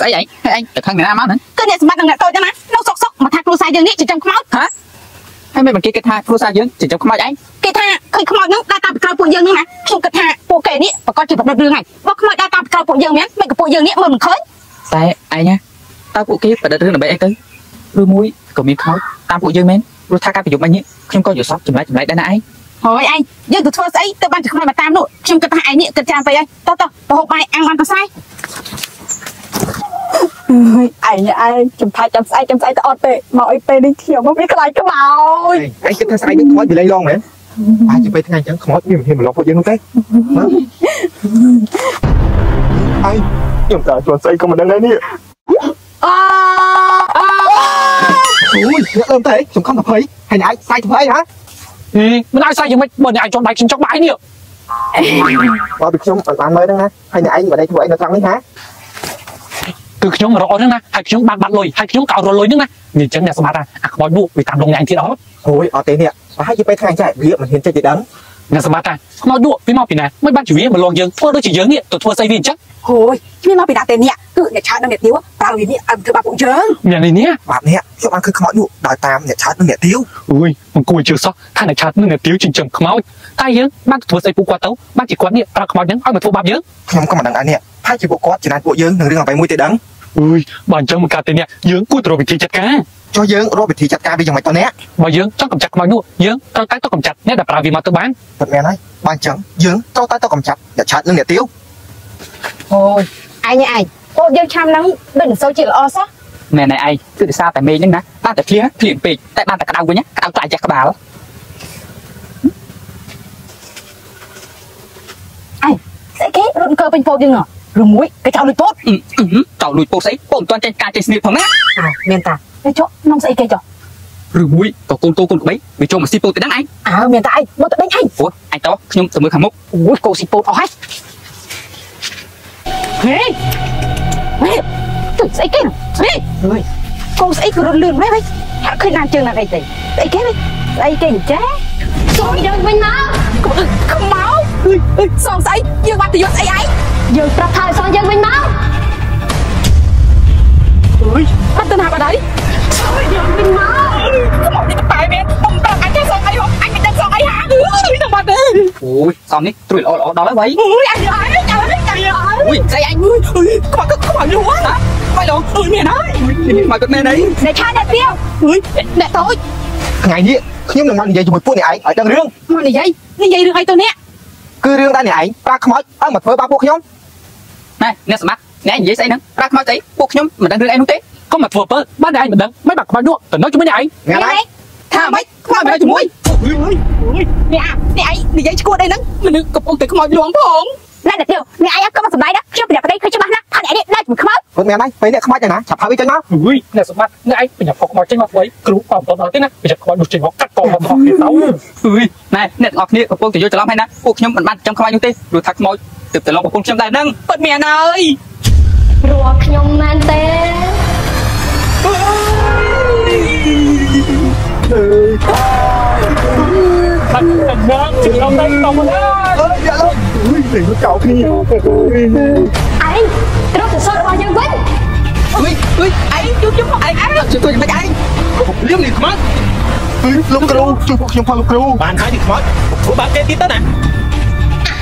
Speaker 3: ស្អីអីអញទៅខាងណាមកហ្នឹង
Speaker 1: គឺអ្នកសម្បត្តិនឹងអ្នកតូចហ្នឹងណានៅសុកសុកមកថាគ្រួសារយើងនេះចិញ្ចឹមខ្មោច
Speaker 3: ហ៎ហើយមិនគេគិតថាគ្រួសារយើងចិញ្ចឹមខ្មោចឯង
Speaker 1: គេថាឃើញខ្មោចហ្នឹងដើរតាមពីក្រោយពួកយើងហ្នឹងណាខ្ញុំគិតថាពួកគេនេះប្រកាសជាប្រឌិតរឿងហើយបើខ្មោចដើរតាមពីក្រោយពួកយើងមែនមិនក៏ពួកយើងនេះមើលមិនឃើញ
Speaker 3: តែឯងណាតើពួកគេប្រឌិតរឿងដើម្បីអីទៅឬមួយក៏មានខ្មោចតាមពួកយើងមែនព្រោះថាការប្រយុទ្ធមិញនេះខ្ញុំក៏យល់សពចម្លែកចម្លែកដែរណាឯង
Speaker 1: ហើយឯងយើងទៅធ្វើស្អីទៅបានជាខ្មោចមកតាមនោះខ្ញុំគិតថាឯងនេះគិតច្រើនពេកហើយតោះតោះទៅហូបបាយអាំងបានប្រសែអើយឯងឯងចំផាច់ចាំស្អែកចាំស្អែកទៅអត់ទេមកអីពេលនេះខ្ញុំមកវាខ្លាចខ្មោច
Speaker 2: ឯងគិតថាស្អែកនេះខ្មោចវាលេងឡងមែនអាចទៅពេលថ្ងៃអញ្ចឹងខ្មោចវាមិនហ៊ានមកឡងពួកយើងនោះទេអីខ្ញុំតើខ្លួនស្អីក៏មិនដឹងដែរនេះ
Speaker 1: អូអូ
Speaker 2: អូយអ្នកលើមតែខ្ញុំខំតែភ័យហើយអ្នកឯងស្អែកធ្វើអីហ៎
Speaker 5: ហេ មិនឲ្យស្អីយ៉ាងម៉េចបើអ្នកឯងចង់ដៃខ្ញុំចង់បាយនេះ
Speaker 2: បើពីខ្ញុំអត់បានមើលហ្នឹងណាហើយអ្នកឯងមិនได้ធ្វើអីនៅត្រង់នេះហ៎
Speaker 5: គឺខ្ញុំរកហ្នឹងណាហើយខ្ញុំបានបាត់លុយហើយខ្ញុំក៏រលុយហ្នឹងណានេះអញ្ចឹងអ្នកសម្បត្តិអាខ្មោចនោះវាតាមលងអ្នកឯងទៀតអត់
Speaker 2: អូយអត់ទេនេះបើហើយជាពេលថ្ងៃចែកវាមិនហ៊ានចេះទេដឹង
Speaker 5: អ្នកសម្បត្តិខ្មោចនោះវាមកពីណាមិនបានជាវាមកលងយើងធ្វើដូចជាយើងនេះទៅធ្វើស្អីវាអញ្ចឹង
Speaker 1: ហូយគ្មានមកពីណាទេនេះគឺអ្នកឆាតនឹងអ្នកទៀវប្រើវានេះឲ្យធ្វើបាបពួកយើង
Speaker 5: មាននេះនេះ
Speaker 2: បាទនេះខ្ញុំបានឃើញខ្មោចនោះដោយតាមអ្នកឆាតនិងអ្នកទៀវ
Speaker 5: អូយមិនគួរជឿសោះថាអ្នកឆាតនឹងអ្នកទាវចិញ្ចឹមខ្មោចតែយើងបានទៅធ្វើស្អីពួកគាត់ទៅបានជាគាត់នេះប្រើខ្មោចហ្នឹងឲ្យមកធ្វើបាបយើង
Speaker 2: ខ្ញុំក៏មិនដឹងដែរនេះហើយជាពួកគាត់ចំណានពួកយើងនឹងរឿងអ្វីមួយទេដឹង
Speaker 5: អូយបើអញ្ចឹងមកកាត់ទេនេះយើងគួរទៅរកវិធីចាត់ការ
Speaker 2: ចុះយើងរកវិធីចាត់ការវាយ៉ាងម៉េចតើអ្នក
Speaker 5: បើយើងចង់កម្ចាត់ខ្មោចនោះយើងត្រូវតែទៅកម្ចាត់អ្នកដែលប្រើវាមកទៅបាន
Speaker 2: ពិតមែនហើយបើអញ្ចឹងយើងត្រូវតែទៅកំចាត់អ្នកឆាតនិងអ្នកទៀវ
Speaker 1: អូយឯងឯងពួកយើងឆាំហ្នឹងដូចមិនសូវជាល្អសោះ
Speaker 3: មែនឯងគឺដោយសារតែមេឃហ្នឹងណាបានតែភ្លៀងភ្លៀងពេកតែបានតែក្តៅវិញណាក្តៅខ្លាចចេះក្បាល
Speaker 1: ស្អីគេរត់អង្គើពេញពោតយើងហ៎ ឬមួយគេចោលលុយពោត
Speaker 3: អឺអឺចោលលួចពោស្អីពោមិនទាន់ចេញការចេញស្នៀតផងណា
Speaker 1: មានតាគេចុះនំស្អីគេចុះ
Speaker 3: ឬមួយក៏កូនតូកូនក្បីវាចូលមកស៊ីពោទៅដឹងឯង
Speaker 1: អើមានតាឯងមកទៅដេញឯង
Speaker 3: អូអញតោះខ្ញុំទៅមើលខាងមុខ
Speaker 1: អូយកោស៊ីពោតអស់ហើយហេហេទៅស្អីគេហេហេកូស្អីគឺរត់លឿនម៉េចហ៎ហាក់ឃើញណាជើងណាអីទេស្អីគេនេះស្អីគេអញ្ចេះ
Speaker 4: ចូលយើងវិញមក
Speaker 1: ខ្មៅអើយអើយសងស្អីយើងបានទៅយកស្អីឯង
Speaker 4: យើងប្រាប់ថាឲ្យសងយើងវិញមក
Speaker 1: អើយបាត់ទៅណាបាត់ហើយជួយយើងវិញមកខ្មៅនេះទៅតែមែនខ្ញុំប្រាប់អញថាសងអីហ៎អញមិនដឹងសងអីហាអើយទៅបាត់ទេ
Speaker 3: អូយសំនេះត្រួយល្អល្អដល់ហើយវៃ
Speaker 1: អើយអញអើយអញអើយអញអើយ
Speaker 3: អូយស្អីឯង
Speaker 1: អើយអើយខ្មៅក៏ខ្មៅលួងណាមិនឡងអើយមានហើយ
Speaker 3: នេះមកគាត់មែនអី
Speaker 1: អ្នកឆាអ្នកទៀវអើយអ្នកតូច
Speaker 2: ថ្ងៃនេះខ្ញុំនឹងមកនិយាយជាមួយពួកអ្នកឯងឲ្យដឹងរឿង
Speaker 1: មកនិយាយនិយាយរឿងអីទៅអ្នក
Speaker 2: គឺរឿងដែលអ្នកឯងប្រើខ្មោចឲ្យមកធ្វើបាបពួកខ្ញុំ
Speaker 3: ណែអ្នកសម្បត្តិអ្នកនិយាយស្អីហ្នឹងប្រាក់ខ្មោចស្អីពួកខ្ញុំមិនដឹងរឿងអីនោះទេ
Speaker 5: កុំមកធ្វើពើបានតែឯងមិនដឹងមិនបាក់ខ្មោចនោះទៅនៅជាមួយអ្នកឯង
Speaker 2: អ្នកឯង
Speaker 1: ថាម៉េចខ្មៅមិនឲ្យជាមួយអ្នកអ្នកឯងនិយាយឈួតអីហ្នឹងមនុស្សកំពុងតែខ្មៅលួងផងអ្នកអ្នកទៀវអ្នកឯងក៏មកសម្ដែងដែរខ្ញុំប្រយ័ត្នប្តីឃើញច្បាស់ណាស់ថាអ្នកនេះដាច់មួយខ្មៅ
Speaker 2: ពិតមែនហើយពេលអ្នកខ្មោចទៅណាឆាប់ហៅវាចេញមក
Speaker 5: អូយអ្នកសម្បត្តិអ្នកឯងបញ្ញាផុកខ្មោចចេញមកធ្វើអីគ្រូបើមិនដល់ទេណាបញ្ញាខ្មោចនោះចេញមកកាត់កមកថោះគេទៅ
Speaker 3: អើយណែអ្នកទាំងអស់គ្នាកំពុងតែយល់ច្រឡំហើយណាពួកខ្ញុំមិនបានចាំខ្មោចនោះទេព្រោះថាខ្មោច ទើបតែឡងប្រពន្ធខ្ញុំដែរហ្នឹង
Speaker 1: ពិតមែនហើយ
Speaker 4: ព្រោះខ្ញុំមែនទេ
Speaker 5: បាត់តែណាជិះឡងទៅទៅមកណា
Speaker 2: អើយយ៉ាឡូអូយពេលចោលគ្នា
Speaker 4: ឯងត្រូវទៅសល់របស់យើងវិញ
Speaker 3: អើយអើយឯងជួយខ្ញុំឯងឯងជួយជួយមិនឯងលៀងនេះខ្មោច
Speaker 2: អើយលោកគ្រូជួយពួកខ្ញុំផងលោកគ្រូ
Speaker 5: បានហើយនេះខ្មោចធ្វើបាបគេទៀតទៅណា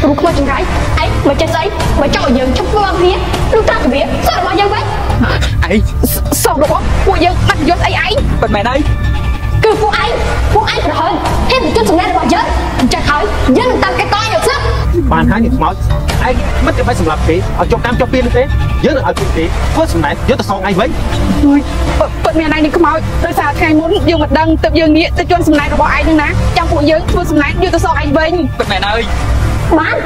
Speaker 4: គ្រូខ្មោចចង្រៃឯងមកចេះស្អីមកចោលយើងជប់មកគ្នាឬត្រាស់ទៅវាសល់របស់យើងវិញ
Speaker 3: ឯង
Speaker 1: សោករបស់ពួកយើងបាត់យកស្អីឯង
Speaker 3: ពិតមែនហើយ
Speaker 4: គឺពួកឯងពួកឯងប្រហើនហេតុតែជន់សម្ដែងរបស់យើងអញ្ចឹងហើយយើងនឹងតាមគេតយកស្លាប់
Speaker 5: បានហើយនេះខ្មោចឯងមិនចាំបាច់សម្រាប់គេឲ្យចុកតាមចុកពីនោះទេយើងនឹងឲ្យពួកគេធ្វើសម្ដែងយកទៅសងឯងវិញ
Speaker 1: អើយពិតមែនឯងនេះខ្មោចដោយសារថ្ងៃមុនយើងមិនដឹងទៅយើងងាកទៅជន់សំណាយរបស់ឯងហ្នឹងណាចាំពួកយើងធ្វើសំណាយយកទៅសងឯងវិញ
Speaker 3: ពិតមែនហើយ
Speaker 4: បាន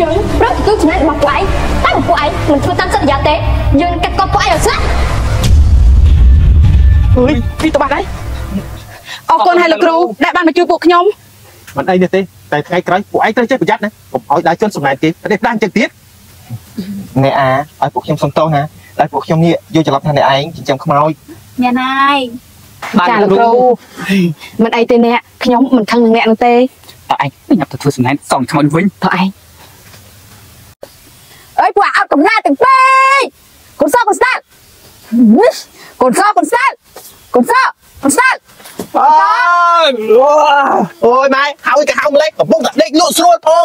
Speaker 4: យើងប្រឹងទទួលចំណែករបស់ពួកឯងតែពួកឯងមិនធ្វើតាមសន្យាទេយើងនឹងកាត់កបពួកឯងឲ្យស្លាប់
Speaker 1: អើយពីទៅបាត់ហើយអរគុណហើយលោកគ្រូដែលបានមកជួយពួកខ្ញុំ
Speaker 6: មិនអីទេទេតែថ្ងៃក្រោយពួកឯងត្រូវចេះប្រយ័ត្នណាកុំឲ្យដើរជន់សម្ដែងគេតែដាស់ចឹងទៀត
Speaker 2: អ្នកអាឲ្យពួកខ្ញុំសុំទោសណាតែពួកខ្ញុំនេះយកច្រឡំថាអ្នកឯងចិញ្ចឹមខ្មោច
Speaker 4: មានហើយ
Speaker 1: ចាលោកគ្រូមិនអីទេអ្នកខ្ញុំមិនខឹងនឹងអ្នកនោះទេ
Speaker 3: តើឯងញ៉ាំទៅធ្វើសម្ដែងសងខ្មោចវិញ
Speaker 1: តើឯង
Speaker 4: អើយពួកអត់កំណត់ទាំងពេកកូនសោកកូនស្ដាល់កូនសោកកូនស្ដាល់កូនសោកកូនស្ដាល់
Speaker 6: អើយអូយម៉ែហើយក៏ហៅម្លេចកំពុងតែដេកលក់ស្រួលផង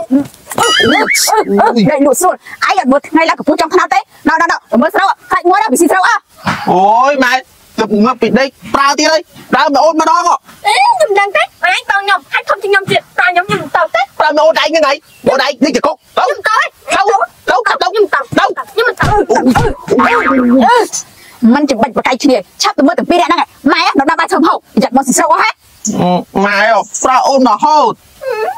Speaker 1: ដេកលក់ស្រួលឯងអត់មើលថ្ងៃឡើងកំពុះចង់ខ្នោតទេដល់ដល់ដល់មើលស្រូវខ្លាច់មួយដល់វាស៊ីស្រូវអស់
Speaker 6: អូយម៉ែ ទឹកងើបពីដេកប្រើទៀតហើយដើរមកអូនម្ដង
Speaker 4: អេខ្ញុំដឹងទេអញបងខ្ញុំហាច់ខំជាខ្ញុំទៀតតែខ្ញុំខ្ញុំមិនទៅទេ
Speaker 6: ប្រើមកអូនឯងហ្នឹងហើយអូនឯងនេះចកុកទៅ
Speaker 4: ខ្ញុំទៅទេ
Speaker 6: ទៅទៅទៅ
Speaker 4: ខ្ញុំទៅទៅខ្ញុំមិនទៅ
Speaker 1: มันចាំបាច់បកៃគ្នាឆាប់ទៅមើលទាំងពីរនាក់ហ្នឹងម៉ែដល់ដល់បាយធ្វើហូបចាត់មកស៊ីស្រូវអស់ហ៎
Speaker 6: ម៉ែប្រើអូនមកហូត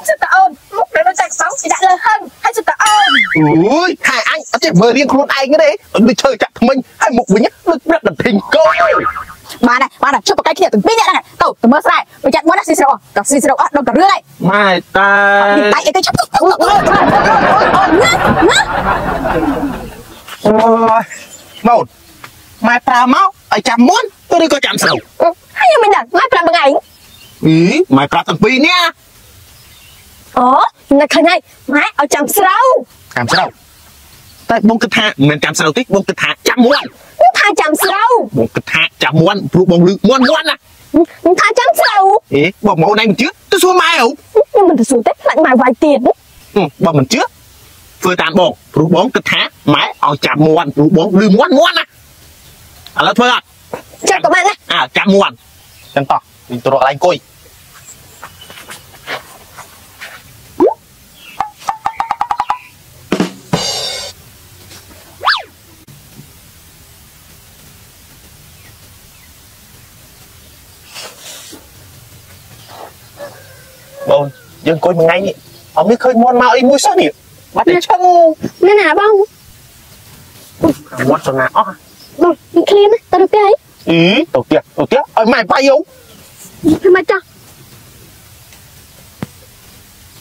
Speaker 4: សិតតអូនមុខនៅចាក់សងគេដាក់លើហឹងហើយសិតតអូន
Speaker 6: អូយខែអញអត់ចេះមើលរៀងខ្លួនឯងទេដូចឈើចាក់ថ្មិញហើយមុខវិញដូចប្រាក់ដធីងកោ
Speaker 1: បានហើយបានហើយជប់បកៃគ្នាទាំងពីរនាក់ហ្នឹងទៅទៅមើលស្រែប្រយ័ត្នមកណាស៊ីស្រូវអស់ដល់ស៊ីស្រូវអស់ដល់ក៏រឿងហើយ
Speaker 6: ម៉ែតា
Speaker 1: តែអីទៅឆាប់ទៅណាណា
Speaker 6: អូយមកម៉ែប្រើមកឲ្យចាំមុនឬក៏ចាំស្រូវ
Speaker 4: ហើយខ្ញុំមិនដឹងម៉ែប្រាប់បងឯង
Speaker 6: អីម៉ែប្រើទាំងពីរនេះ
Speaker 4: អូនៅឃើញហើយម៉ែឲ្យចាំស្រូវ
Speaker 6: ចាំស្រូវតែបងគិតថាមិនមែនចាំស្រូវទេបងគិតថាចាំមុន
Speaker 4: ខ្ញុំថាចាំស្រូវ
Speaker 6: បងគិតថាចាំមុនព្រោះបងលឺមុនមុនណា
Speaker 4: ខ្ញុំថាចាំស្រូវ
Speaker 6: អេបងមកអូនឯងមិនជឿទៅសួរម៉ែអូ
Speaker 4: ខ្ញុំមិនទៅសួរទេខ្លាចម៉ែវាយទៀត
Speaker 6: បងមិនជឿធ្វើតាមបងព្រោះបងគិតថាម៉ែឲ្យចាំមុនព្រោះបងលឺមុនមុនណាឥឡូវធ្វើអត់
Speaker 4: ចាំក៏បានដែរ
Speaker 6: អើចាំមួនចឹងតោះវិញទៅរកកន្លែងអង្គុយ បងយើងអង្គុយមួយថ្ងៃនេះអត់មានឃើញមួនមកអីមួយសោះនេះបាត់តែឈឹង
Speaker 4: ណាណាបង
Speaker 6: មួនទៅណាអស់
Speaker 4: បងមានឃ្លានណាទៅទៅផ្ទះអី
Speaker 6: អីទៅផ្ទះទៅផ្ទះឲ្យម៉ែបាយយោ
Speaker 4: ធ្វើមកចោះ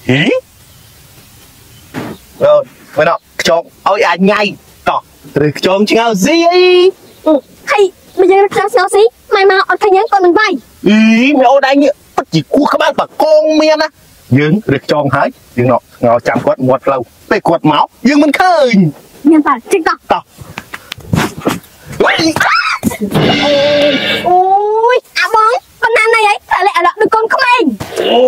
Speaker 6: ហីអើយមើលដល់ខ្ចងឲ្យអាចញ៉ៃតោះឬខ្ចងឆ្ងៅស៊ីអី
Speaker 4: ហើយបើយើងខ្លាំងស្ងោស៊ីម៉ែមកអត់ឃើញយើងគាត់មិនវាយ
Speaker 6: អីមេអូនឯងនេះ ពិតជាគោះក្បាលបកងមានណាយើងរឹកចងហើយយើងណោងោចាំគាត់មាត់ផ្លូវពេលគាត់មកយើងមិនឃើញ
Speaker 4: មានប៉ាជិះតោះ
Speaker 6: តោះអី
Speaker 4: អូយអាបងប៉ុណ្ណាណៃអីតែលេអាឡដូចកូនក្មេង
Speaker 6: អូ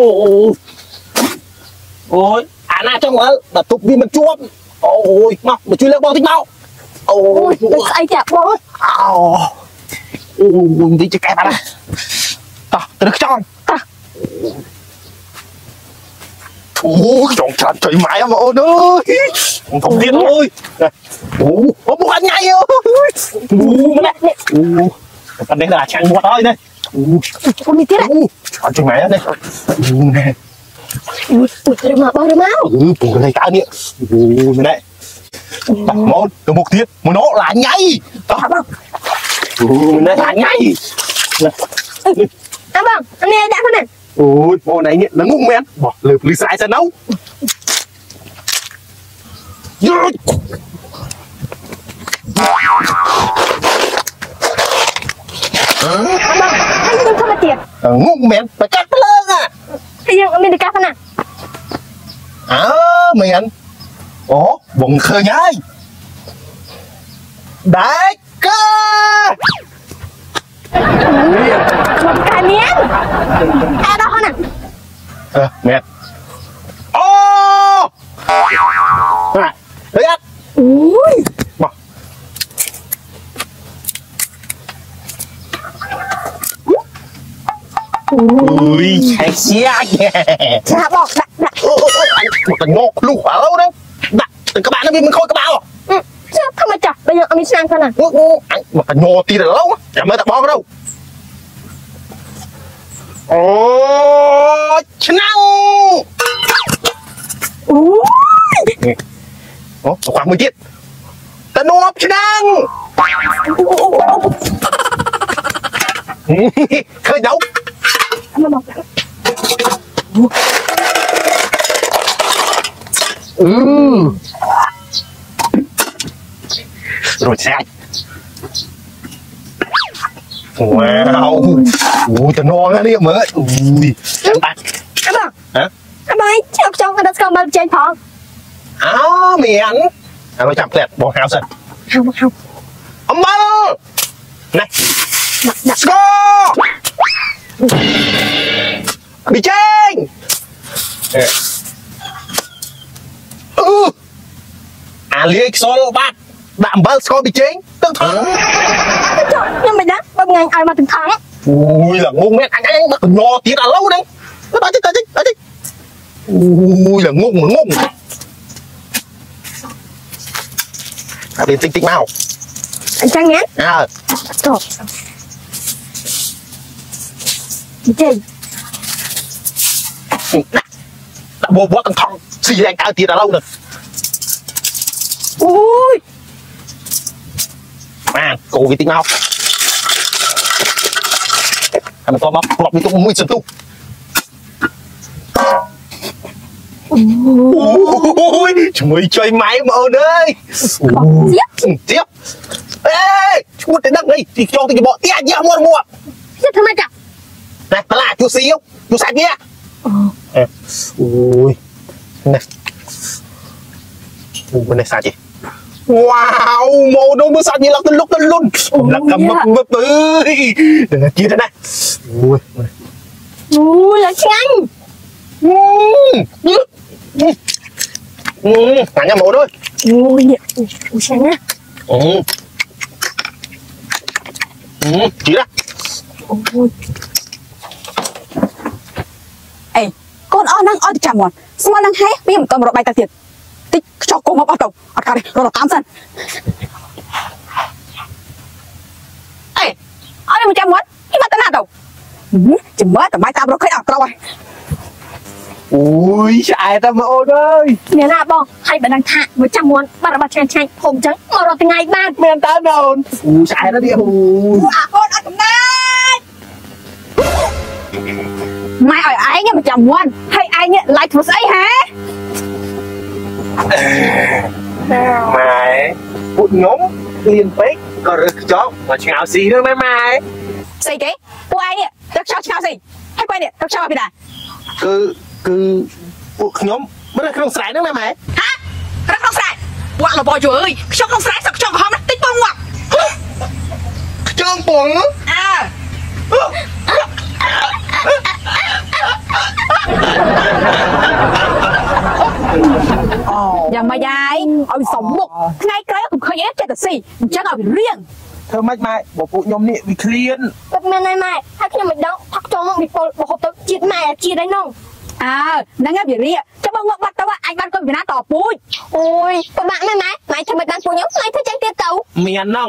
Speaker 6: អូយអាណាចង់មើលដល់ទុបវាមិនជាប់អូយមកមកជួយលើកបងតិចមកអូ
Speaker 4: អូ
Speaker 6: យ
Speaker 4: យដូចស្អីចាបង
Speaker 6: អោអូយតិចកែបាត់ណាតោះទៅរឹកចង តោះអូចង់ចាត់ចុយម៉ែមកអូនអើយខ្ញុំធំទៀតអើយអូអូមកអត់ញ៉ៃអើយអូម្នាក់អូប៉ណ្ណេះដល់ឆាំងមាត់ហើយនេះអូ
Speaker 4: អូនេះទៀត
Speaker 6: អូអត់ចុយម៉ែនេះអូណែ
Speaker 4: អូយទៅមកបងទៅមក
Speaker 6: អឺពងលេតើនេះ អូម្នាក់តោះមកទៅមុខទៀតមកណោឡាញ៉ៃតោះអូម្នាក់ឡាញ៉ៃ
Speaker 4: អាបងអានេះដាក់ខ្លួនណា
Speaker 6: អូយបងឯងនេះល្ងងមែនបោះលើភ្លឺស្រែសិនទៅយូ
Speaker 4: អាបងហើយយើងធ្វើមកទៀត
Speaker 6: ងងមែនបកាត់ភ្លើងอ่ะ
Speaker 4: ហើយយើងអត់មានតកាណា
Speaker 6: អើមែនអូបងឃើញហើយដាច់កា
Speaker 4: មកកាមានអាដល់ហ្នឹង
Speaker 6: អឺមែនអូបាទឃើញអត់
Speaker 4: អូយ
Speaker 6: បោះអូយឆែកស្យាច់
Speaker 4: ចាបងដាក់ដាក់
Speaker 6: អូអូអញមកតែងកភ្លុះឥឡូវហ្នឹងដាក់ទៅក្បាលហ្នឹងវាមិនខូចក្បាល
Speaker 4: ចាធ្វើមកចាស់បើយើងអត់មានឆ្នាំខ្លួនណា
Speaker 6: អូអូអញមកតែងទៀតឥឡូវចាំមើលតែបងទៅ អូឆ្នាំង
Speaker 4: អូ
Speaker 6: ខ្វះមួយទៀតតនួបឆ្នាំងឃើញដល់អឺរួចស្អាតវ៉ាវអូយតនងនេះមើ លអូយចាំបាច់
Speaker 4: អាបង
Speaker 6: ហ៎
Speaker 4: អាបងចង់ចង់ដល់ស្គាល់មើលចេញផង
Speaker 6: អោមានអើចាំផ្លែតបងហៅសិន
Speaker 4: ហៅមកហៅ
Speaker 6: អំបិលណែ
Speaker 4: ដា ក់ដាក់
Speaker 6: ស្គរប៊ីចេងអឺអាលាយខ្សលបាត់ដាក់អំបិលស្គរប៊ីចេងទឹកថង
Speaker 4: ចុះខ្ញុំមិនដឹងបើងាញ់ឲ្យមកទាំងថង
Speaker 6: អូយល្ងងមានអញអ ញដឹកកណោទៀតឥឡូវហ្នឹងទៅតិចទៅតិចទៅតិចអូយល្ងងល្ងងអាវាតិចតិចមក
Speaker 4: អញ្ចឹងញ៉ាំ
Speaker 6: អើ
Speaker 4: ចុះចេញ
Speaker 6: ដាក់ដាក់បបទាំងថងស៊ីឯងកើតទៀតឥឡូវហ្នឹង
Speaker 4: អូយ
Speaker 6: បានគោវាតិចមកហើយបន្ទាប់មកគ្រាប់វាទុកមួយសន្ទុះអូយជួយជួយម៉ែបងអូនអើយ
Speaker 4: ទៀត
Speaker 6: ទៀតអេឈួតទៅដឹងអីទីខ្យងទីបកទៀតយ៉ាមួមួ
Speaker 4: ទៀតធ្វើម៉េចចា
Speaker 6: ណាតឡាជួស៊ីជួសាច់វាអូយណាអូមិនសាច់ទេ វ៉ាវមកដល់មើលសាច់នេះឡើងទៅលុកទៅលុនឡើងកំមឹកមឹកអើយដល់ទៀតណាអូយ
Speaker 4: អូយឡើងឆ្ងាញ់
Speaker 6: អឺអឺអញមកដល់
Speaker 4: អូយនេះអូយឆ្ងាញ់ណា
Speaker 6: អឺអឺជីណា
Speaker 4: អូយ
Speaker 1: អេកូនអស់ហ្នឹងអត់ទៅចាំមកស្មើនឹងហេវាមិនតមរកបាយទៅទៀត តិចខ្ចោះកុំមកអត់ទៅអត់កាទេរត់តាមសិនអេអត់មកចាំមកនេះមកទៅណាទៅចាំមើលតែបាយតាមរកឃើញអត់ត្រូវហើយ
Speaker 6: អូយឆ្អែតតែមកអូនអើយ
Speaker 4: មានណាបងហើយបើដឹងថាមួយចាំមួនបាត់របស់ឆ្ងាញ់ឆ្ងាញ់ខ្ញុំអញ្ចឹងមករត់ថ្ងៃបាន
Speaker 6: មានតើអូនអូឆ្អែតទៅអូ
Speaker 1: អាកូនអត់កំណាចម៉ែឲ្យឯងមកចាំមកហើយឯងឡាយធ្វើស្អីហ៎
Speaker 6: ម៉ែពួកខ្ញុំលៀនពេកក៏រើសខ្ចប់មកឆ្ងោស៊ីនឹងម៉ែម៉ែ
Speaker 1: ស្អីគេពួកឯងនេះទឹកខ្ចោឆ្កោស្អីហើយបែរនេះទឹកខ្ចោពីណា
Speaker 6: គឺគឺពួកខ្ញុំមិននៅក្នុងស្រែហ្នឹងម៉ែម៉ែ
Speaker 1: ហារកក្នុងស្រែវាក់លបយអើយខ្ចោក្នុងស្រែសឹកខ្ចោក្រហមណាតិចពងងាប់
Speaker 6: ខ្ចងពង
Speaker 1: អើ យ៉ាងម៉េចហើយឲ្យសំមុខថ្ងៃក្រោយខ្ញុំឃើញអីចិត្តទៅស៊ីអញ្ចឹងឲ្យវារៀង
Speaker 2: ធ្វើម៉េចម៉ែបើពួកខ្ញុំនេះវាឃ្លាន
Speaker 4: ពិតមែនហើយម៉ែហើយខ្ញុំមិនដឹងថកចង់មកពីពលបហូបទៅជាតិម៉ែជាតិឯនោះ
Speaker 1: អើហ្នឹងហើយវារៀងចាំបើងាប់បាត់ទៅអាចបានកូនវិណាតពូជ
Speaker 4: អូយពិបាកមែនម៉ែម៉ែធ្វើមិនបានពួកខ្ញុំម៉ែធ្វើចឹងទៀតទៅ
Speaker 6: មានហ្នឹង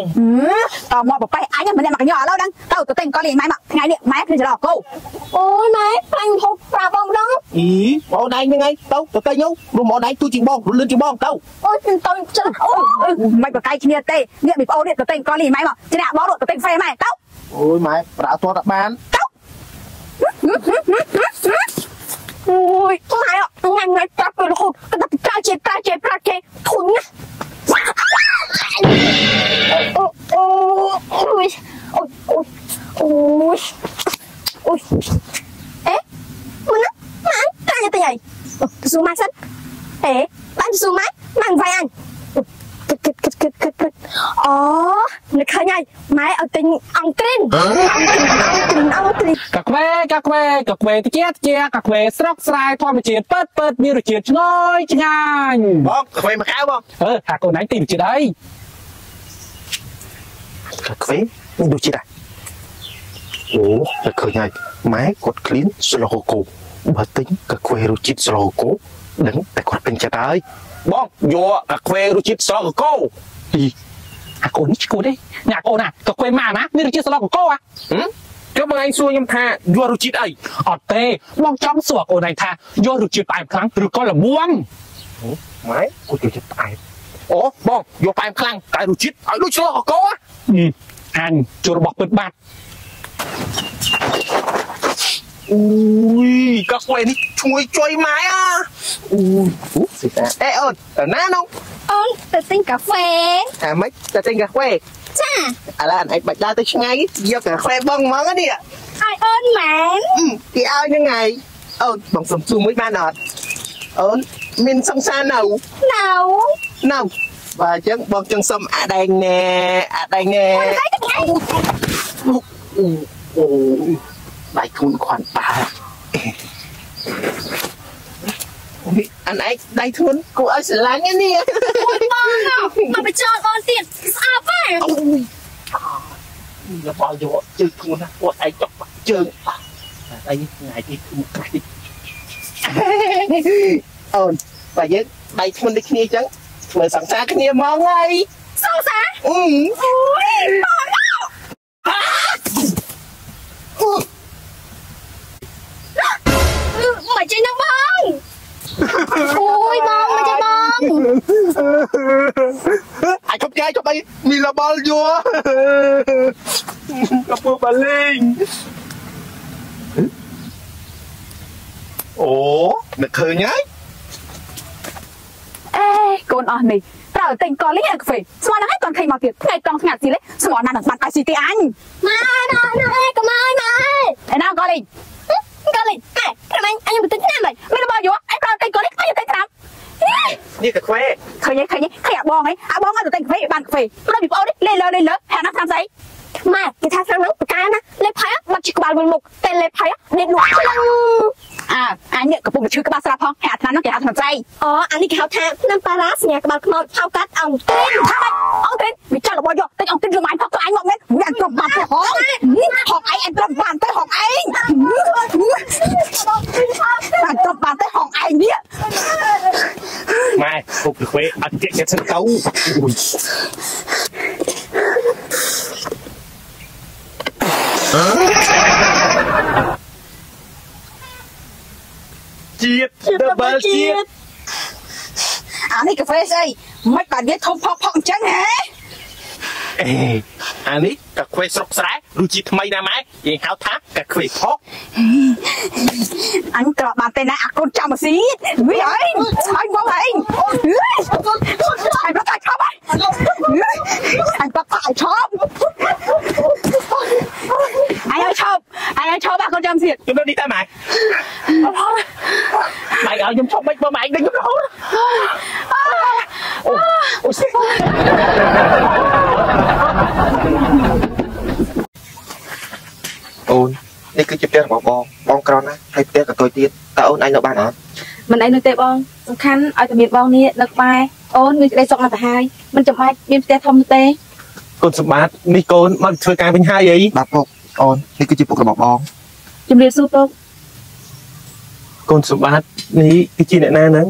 Speaker 1: តមកបបេះអញម្នាក់មកកញ្ញោឥឡូវហ្នឹងទៅទៅទិញកលីម៉ែមកថ្ងៃនេះម៉ែគឺចរកោ
Speaker 4: អូយម៉ែខ្លាញ់ហូបប្រាប់បងម្ដង
Speaker 6: អីបងដៃហ្នឹងឯងទៅទៅទៅញោរួមបងដៃទូជាងបងលឿនជាងបងទៅ
Speaker 4: អូយទៅចិត្តអូយ
Speaker 1: មិនបកាយគ្នាទេនេះមីប្អូននេះទៅទិញកលីម៉ែមកច្រាក់បងទៅទិញហ្វេម៉ែទៅ
Speaker 6: អូយម៉ែប្រើទាត់តែបាន
Speaker 4: អូយម៉ែថ្ងៃថ្ងៃប្រាប់ទៅរហូតក៏ដល់ប្រជាតិប្រជាតិប្រជាតិធុញណាអូអូអូយអូយអូយអូយអូយអេមិនណាម៉ែកាញ់ទៅហើយទៅស៊ូម៉ែសិនអេបានទៅស៊ូម៉ែម៉ែវាយអញ គិតគិតគិតគិតគិតគិតអូនឹកឃើញហើយម៉ែឲ្យទិញអង្គ្រីនអង្គ្រីនអង្គ្រីន
Speaker 5: កាខ្វេកាខ្វេកាខ្វេតិចតិចកាខ្វេស្រុកស្រែធម្មជាតិពិតពិតមានរសជាតិឆ្ងយឆ្ងាញ់
Speaker 6: បងខ្វេមកកៅបង
Speaker 5: អឺថាកូនឯងទីរសជាតិអី
Speaker 6: ខ្វេមានដូចជាតិដែរអូតែឃើញហើយម៉ែគាត់ឃ្លៀនស្លូកូបើទិញកាខ្វេរសជាតិស្លូកូដឹងតែគាត់ពេញចិត្តហើយ បងយកកាខ្វេរសជាតិស្លូកូ
Speaker 5: អីអាកូននេះឈួតទេញ៉ាកូនណាកាខ្វេម៉ាណាមានរសជាតិស្លកកកអា
Speaker 6: ចុះបងឯងសួរខ្ញុំថាយករសជាតិអី
Speaker 5: អត់ទេបងចង់សួរកូនឯងថាយករសជាតិផ្អែមខ្លាំងឬក៏ល្មម
Speaker 6: ម៉ែគាត់ចូលចិត្តផ្អែមអូបងយកផ្អែមខ្លាំងតែរសជាតិឲ្យដូចឆ្លោះកកហ៎
Speaker 5: អញជួរបស់ពិតបាត់
Speaker 6: អូយកកាហ្វេនេះឈ្ងុយជួយម៉ែអាអូអូសិតាអេអូនទៅណានោះ
Speaker 4: អូនទៅទិញកាហ្វេ
Speaker 6: អាម៉េចទៅទិញកាហ្វេ
Speaker 4: ចា
Speaker 6: ឥឡូវអញបាច់ដើរទៅឆ្ងាយយកកាហ្វេបងហ្មងនេះ
Speaker 4: ឲ្យអូនមែន
Speaker 6: គេឲ្យហ្នឹងហើយអូនបងសុំសួរមួយបានអត់អូនមានសង្សារនៅ
Speaker 4: ណៅ
Speaker 6: នៅបើអញ្ចឹងបងចង់សុំអាដែងណែអាដែងណែ
Speaker 4: តែទៅថ្ងៃ
Speaker 6: អូ អូដៃខ្លួនខ្វាន់ប៉ាអូយអានឯងដៃខ្លួនគួរឲ្យស្រឡាញ់ណានេះ
Speaker 4: បងមកបិចោលអូនទៀតស្អប់ហ៎
Speaker 6: អូយរបស់យកជើងខ្លួនណាគាត់ឯងចុកបាក់ជើងប៉ះតែឯងថ្ងៃនេះខ្លួនក្រាស់តិចអូនបើយើងដៃខ្លួនដូចគ្នាអញ្ចឹងធ្វើសង្សារគ្នាហ្មងហើយ
Speaker 4: សងសា
Speaker 6: អឺ
Speaker 4: អូយបង មកចេញនឹងបងអូយបងមកចេញបង
Speaker 6: អាចជប់ចាយជប់អីមានរបល់យួរកពើបាលេងអូនឹកឃើញហើយ
Speaker 1: អេកូនអស់នេះត្រូវតែកលីអាកាហ្វេស្មានហ្នឹងឲ្យកូនឃើញមកទៀតថ្ងៃត្រង់ថ្ងៃស៊ីលេស្មានណានឹងបាត់អាស៊ីទីអញ
Speaker 4: មកដល់ណាអេកុំអើយមកអើយ
Speaker 1: ឯណាកលី
Speaker 4: កលិចអេប្រហែលអញទៅទិញឆ្នាំហើយ
Speaker 1: មានរបស់យកឯងប្រតែកលីអញទៅត្រាំ
Speaker 6: នេះកាហ្វេ
Speaker 1: ឃើញទេឃើញទេឃើញអាបងហីអាបងឲ្យទៅតែកាហ្វេបានកាហ្វេមិនពីប្អូននេះលេលើលេលើហាណាតាមស្អី
Speaker 4: ម៉ែគេថាខាងហ្នឹងបកាណាលេផៃបាត់ជីក្បាលមួយមុខតែលេផៃនេះលក់ខ្លាំង
Speaker 1: អើអញនេះកំពុងឈឺក្បាលស្រាប់ផងហាថ្នាំហ្នឹងគេហៅថ្នាំស្អី
Speaker 4: អូអានេះគេហៅថាឆ្នាំប៉ារ៉ាសញ្ញាក្បាលខ្មោចហៅកាត់អង្គទេ
Speaker 1: ថាម៉េចអង្គទេវាចាស់របស់យកតែអង្គទេយកមកផកទៅអញមកមែនវាអញគ្រប់បានទៅហងហងឯងអញត្រឹមបានទៅហងឯងបានត្រឹមបានទៅហងឯងនេះ
Speaker 6: ម៉ែពុកកាហ្វេអត់ជិះចិត្តសិនទៅអូយ ជាតិដបលជាតិ
Speaker 1: អានេះកាហ្វេស្អីមិនបានវាធំផកផកអញ្ចឹងហ៎
Speaker 6: អេ អានេះកាហ្វេស្រុកស្រែរសជាតិថ្មីណាម៉ែយើងហៅថាកាហ្វេផក
Speaker 1: អញក្របានតែណាអាកូនចាំមកស៊ីវាអីអញមកហែងអញប្រកាសឈប់អញប្រកាសឈប់អញឲ្យឈប់អញឲ្យឈប់អាកូនចាំស៊ី
Speaker 6: ខ្ញុំនេះតែម៉ែម៉ែឲ្យខ្ញុំឈប់មិនបើម៉ែដេញខ្ញុំរហូតអូអូអូននេះគឺជាផ្ទះរបស់បងបងក្រណាស់ហើយផ្ទះក៏តូចទៀតតើអូនឯងនៅបានអត់
Speaker 1: មិនអីនោះទេបងសំខាន់ឲ្យតែមានបងនេះនៅក្បែរអូនមានក្តីសុខណាស់ទៅហើយមិនចាំបាច់មានផ្ទះធំនោះទេ
Speaker 6: កូនសម្បត្តិនេះកូនមកធ្វើការវិញហើយអីបាទពុកអូននេះគឺជាពុករបស់បង
Speaker 1: ជំរាបសួរពុក
Speaker 6: កូនសម្បត្តិនេះគឺជាអ្នកណាហ្នឹង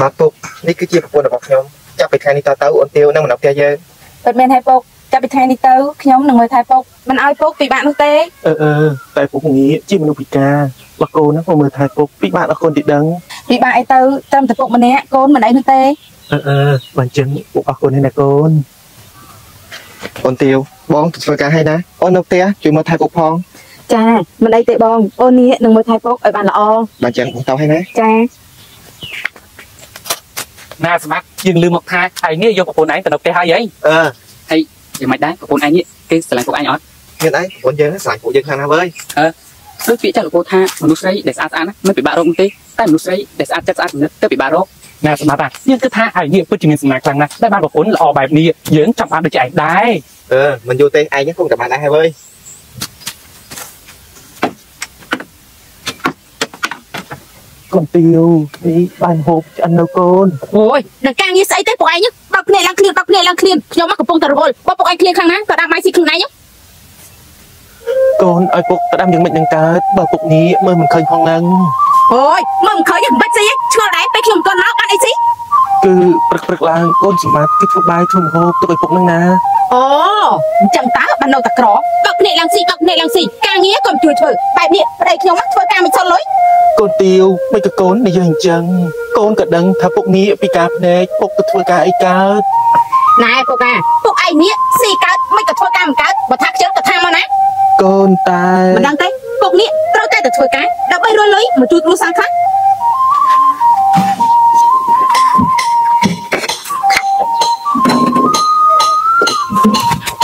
Speaker 6: បាទពុកនេះគឺជាប្រពន្ធរបស់ខ្ញុំចាប់ពីថ្ងៃនេះតទៅអូនទាវនឹងមកនៅផ្ទះយើង
Speaker 1: ពិតមែនហើយពុក ចាប់ពីថ្ងៃនេះទៅខ្ញុំនឹងមើលថែពុកមិនឲ្យពុកពិបាកនោះទេ
Speaker 6: អឺអឺតែពុកងាជាមនុស្សពិការលោកកូនហ្នឹងមកមើលថែពុកពិបាកដល់កូនទីដឹង
Speaker 1: ពិបាកអីទៅត្រឹមតែពុកម្នាក់កូនមិនអីនោះទេ
Speaker 6: អឺអឺបើអញ្ចឹងពុកអរគុណណាស់កូនអូនទាវបងទៅធ្វើការឲ្យណាអូននៅផ្ទះជួយមើលថែពុកផង
Speaker 1: ចាមិនអីទេបងអូននេះនឹងមើលថែពុកឲ្យបានល្អ
Speaker 6: បើអញ្ចឹងបងទៅឲ្យណា
Speaker 1: ចា
Speaker 5: ណាសម្បត្តិយើងលឺមកថាឯងនេះយកប្រពន្ធឯងទៅនៅផ្ទះហើយអី
Speaker 6: អឺ
Speaker 5: យ៉ាងម៉េចដែរប្រពន្ធឯងនេះគេស្រឡាញ់ពួកឯងអត់
Speaker 6: មានអីប្រពន្ធយើងហ្នឹងស្រឡាញ់ពួកយើងខ្លាំងណាស់វើយ
Speaker 5: ដូចពាក្យចាស់លោកពោលថាមនុស្សស្រីដែលស្អាតស្អាតណាមិនពិបាករកនោះទេតែមនុស្សស្រីដែលស្អាតចិត្តស្អាតគំនិតទៅពិបាករកណាសម្បត្តិយើងគិតថាឯងនេះពិតជាមានសំណាងខ្លាំងណាស់ដែលបានប្រពន្ធល្អបែបនេះយើងចង់បានដូចជាឯងដែរ
Speaker 6: អឺមិនយូរទេឯងហ្នឹងគង់តែបានដែរហើយវើយ កកូនទាវនេះបានហូបឆ្អិននៅកូន
Speaker 1: អូយដល់ការងារស្អីទេពួកឯងបើកភ្នែកឡើងឃ្លៀនបើកភ្នែកឡើងឃ្លៀនខ្ញុំមកកំពុងតែរវល់បើពួកឯងឃ្លៀនខ្លាំងណាស់ក៏ដាក់បាយស៊ីខ្លួនឯង
Speaker 6: កូនឲ្យពុកផ្ដាំយ៉ាងម៉េចនឹងកើតបើពុកនេះមើលមិនឃើញផងហ្នឹង
Speaker 1: អូយមកមិនឃើញមិនបាច់ស៊ីឆ្ងល់ដែរពេលខ្ញុំមិនទាន់មកបានអីស៊ី
Speaker 6: គឺព្រឹកព្រឹកឡើងកូនសម្បត្តិគឺធ្វើបាយធ្វើម្ហូបទុកឲ្យពុកហ្នឹងណា
Speaker 1: អូអញ្ចឹងតើបាននៅតែក្របើកភ្នែកឡើងស៊ីបើកភ្នែកឡើងស៊ីការងារក៏ជួយធ្វើបែបនេះប្តីខ្ញុំធ្វើការមិនសុនលុយ
Speaker 6: អកូនទាវមិនក៏កូននិយាយអញ្ចឹងកូនក៏ដឹងថាពុកនេះពីការភ្នែកពុកទៅធ្វើការអីកើត
Speaker 1: ណែពុកអាពុកឯងនេះស៊ីកើតមិនក៏ធ្វើការមិនកើតបើថាខ្ជិលក៏ថាមកណា
Speaker 6: កូនតែ
Speaker 1: មិនដឹងទេ ពុកនេះត្រូវតែទៅធ្វើការដើម្បីរស់លុយមកជួយគ្រួសារខ្លះ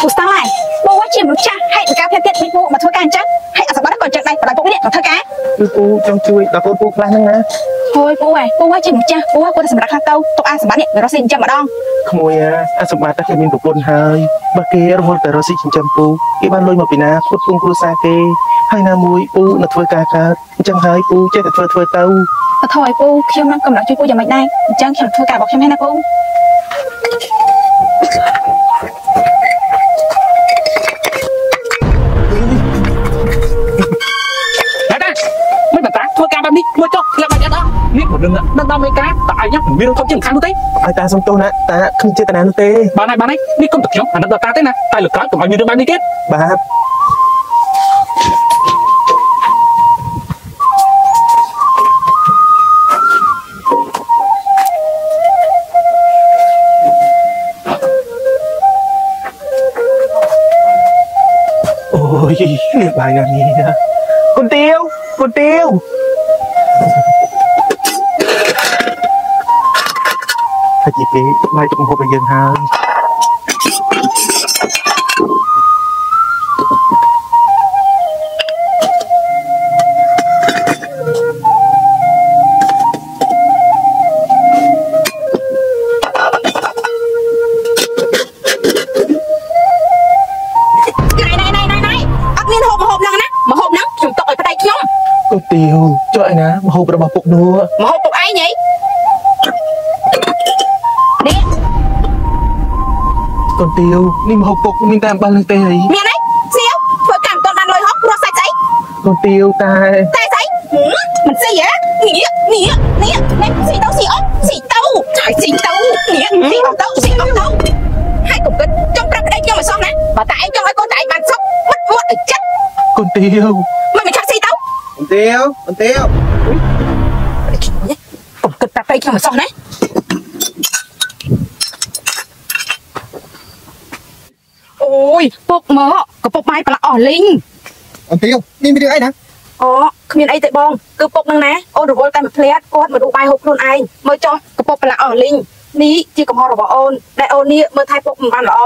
Speaker 1: ពុកស្តង់ឡាយពុកជាមនុស្សចាស់ហេតុការភេទទៀតមិនពុកមកធ្វើការអញ្ចឹងហេតុអសប្បាយក៏ចឹងដែរបើពុកនេះមកធ្វើការ
Speaker 6: គឺពូចង់ជួយដល់កូនពូខ្លះហ្នឹងណា
Speaker 1: ហួយពូឯងពូជាម្ចាស់ពូគាត់សម្រាប់ខ្លះទៅទុកអាសម្បត្តិនេះរស់ស៊ីចិញ្ចឹមម្ដង
Speaker 6: ក្មួយអាអាសម្បត្តិតែគេមានប្រពន្ធហើយបើគេរហូតតែរស់ស៊ីចិញ្ចឹមពូគេបានលុយមកពីណាផ្គត់ផ្គង់គ្រួសារគេ ហើយណាមួយពូនៅធ្វើការកើតអញ្ចឹងហើយពូចេះតែធ្វើធ្វើទៅ
Speaker 1: ទៅថយពូខ្ញុំនឹងកំណត់ជួយពូយ៉ាងម៉េចដែរអញ្ចឹងខ្ញុំធ្វើការរបស់ខ្ញុំហើយណាពូ
Speaker 5: នេះព្រោះនឹងដល់ដល់មេការតែឯងមិនមានរំខានជាសំខាន់នោះទេ
Speaker 6: ឲ្យតាសុំទោសណាតាគ្មានចេតនានោះទេ
Speaker 5: បានហើយបានហើយនេះគុំតែខ្ញុំអាណិតដល់តាទេណាតែលើកក្រោយកុំឲ្យមានរឿងបែបនេះទៀត
Speaker 6: បាទអូយនេះបាយណានេះកូនទាវកូនទាវតែជី ពេលបាយទុកហូបឲ្យយើងហើយ
Speaker 1: ណៃណៃណៃណៃណៃអត់មានហូបមហូបហ្នឹងណាមហូបហ្នឹងខ្ញុំទុកឲ្យប្តីខ្ញុំ
Speaker 6: កូនទាវចុះឯណាមហូបរបស់ពុកនោះ
Speaker 1: មហូប នេះ
Speaker 6: កូនទាវនេះមហូបពុកមានតែអំបិលនោះទេអី
Speaker 1: មានអីសៀវធ្វើការមិនទាន់បានលុយហោះរស់សាច់ស្អី
Speaker 6: កូនទាវតែ
Speaker 1: តែស្អីហឹមមិនស៊ីហ៎នេះនេះនេះនេះស៊ីទៅស៊ីអត់ស៊ីទៅចាយស៊ីទៅនេះស៊ីអត់ទៅស៊ីអត់ទៅហើយកុំគិតចង់ប្រាប់ប្តីខ្ញុំឲ្យសោះណាបើតែឯងចង់ឲ្យកូនតែឯងបានសុខមុតមុតឲ្យចិត្ត
Speaker 6: កូនទាវ
Speaker 1: មិនមិនឆាប់ស៊ីទៅ
Speaker 6: កូនទាវកូនទាវ
Speaker 1: កុំគិតប្រាប់ប្តីខ្ញុំឲ្យសោះណាអូយពុក មកកពុកបាយប្រឡាក់អស់លីង
Speaker 6: កូនទាវនេះមានរឿងអីណា
Speaker 1: អូគ្មានអីទេបងគឺពុកនឹងណាអូនរវល់តែមួយភ្លាតគាត់មកដួបាយហូបខ្លួនឯងមើលចុះកពុកប្រឡាក់អស់លីងនេះជាកំហុសរបស់អូនដែលអូននេះមើលថែពុកមិនបានល្អ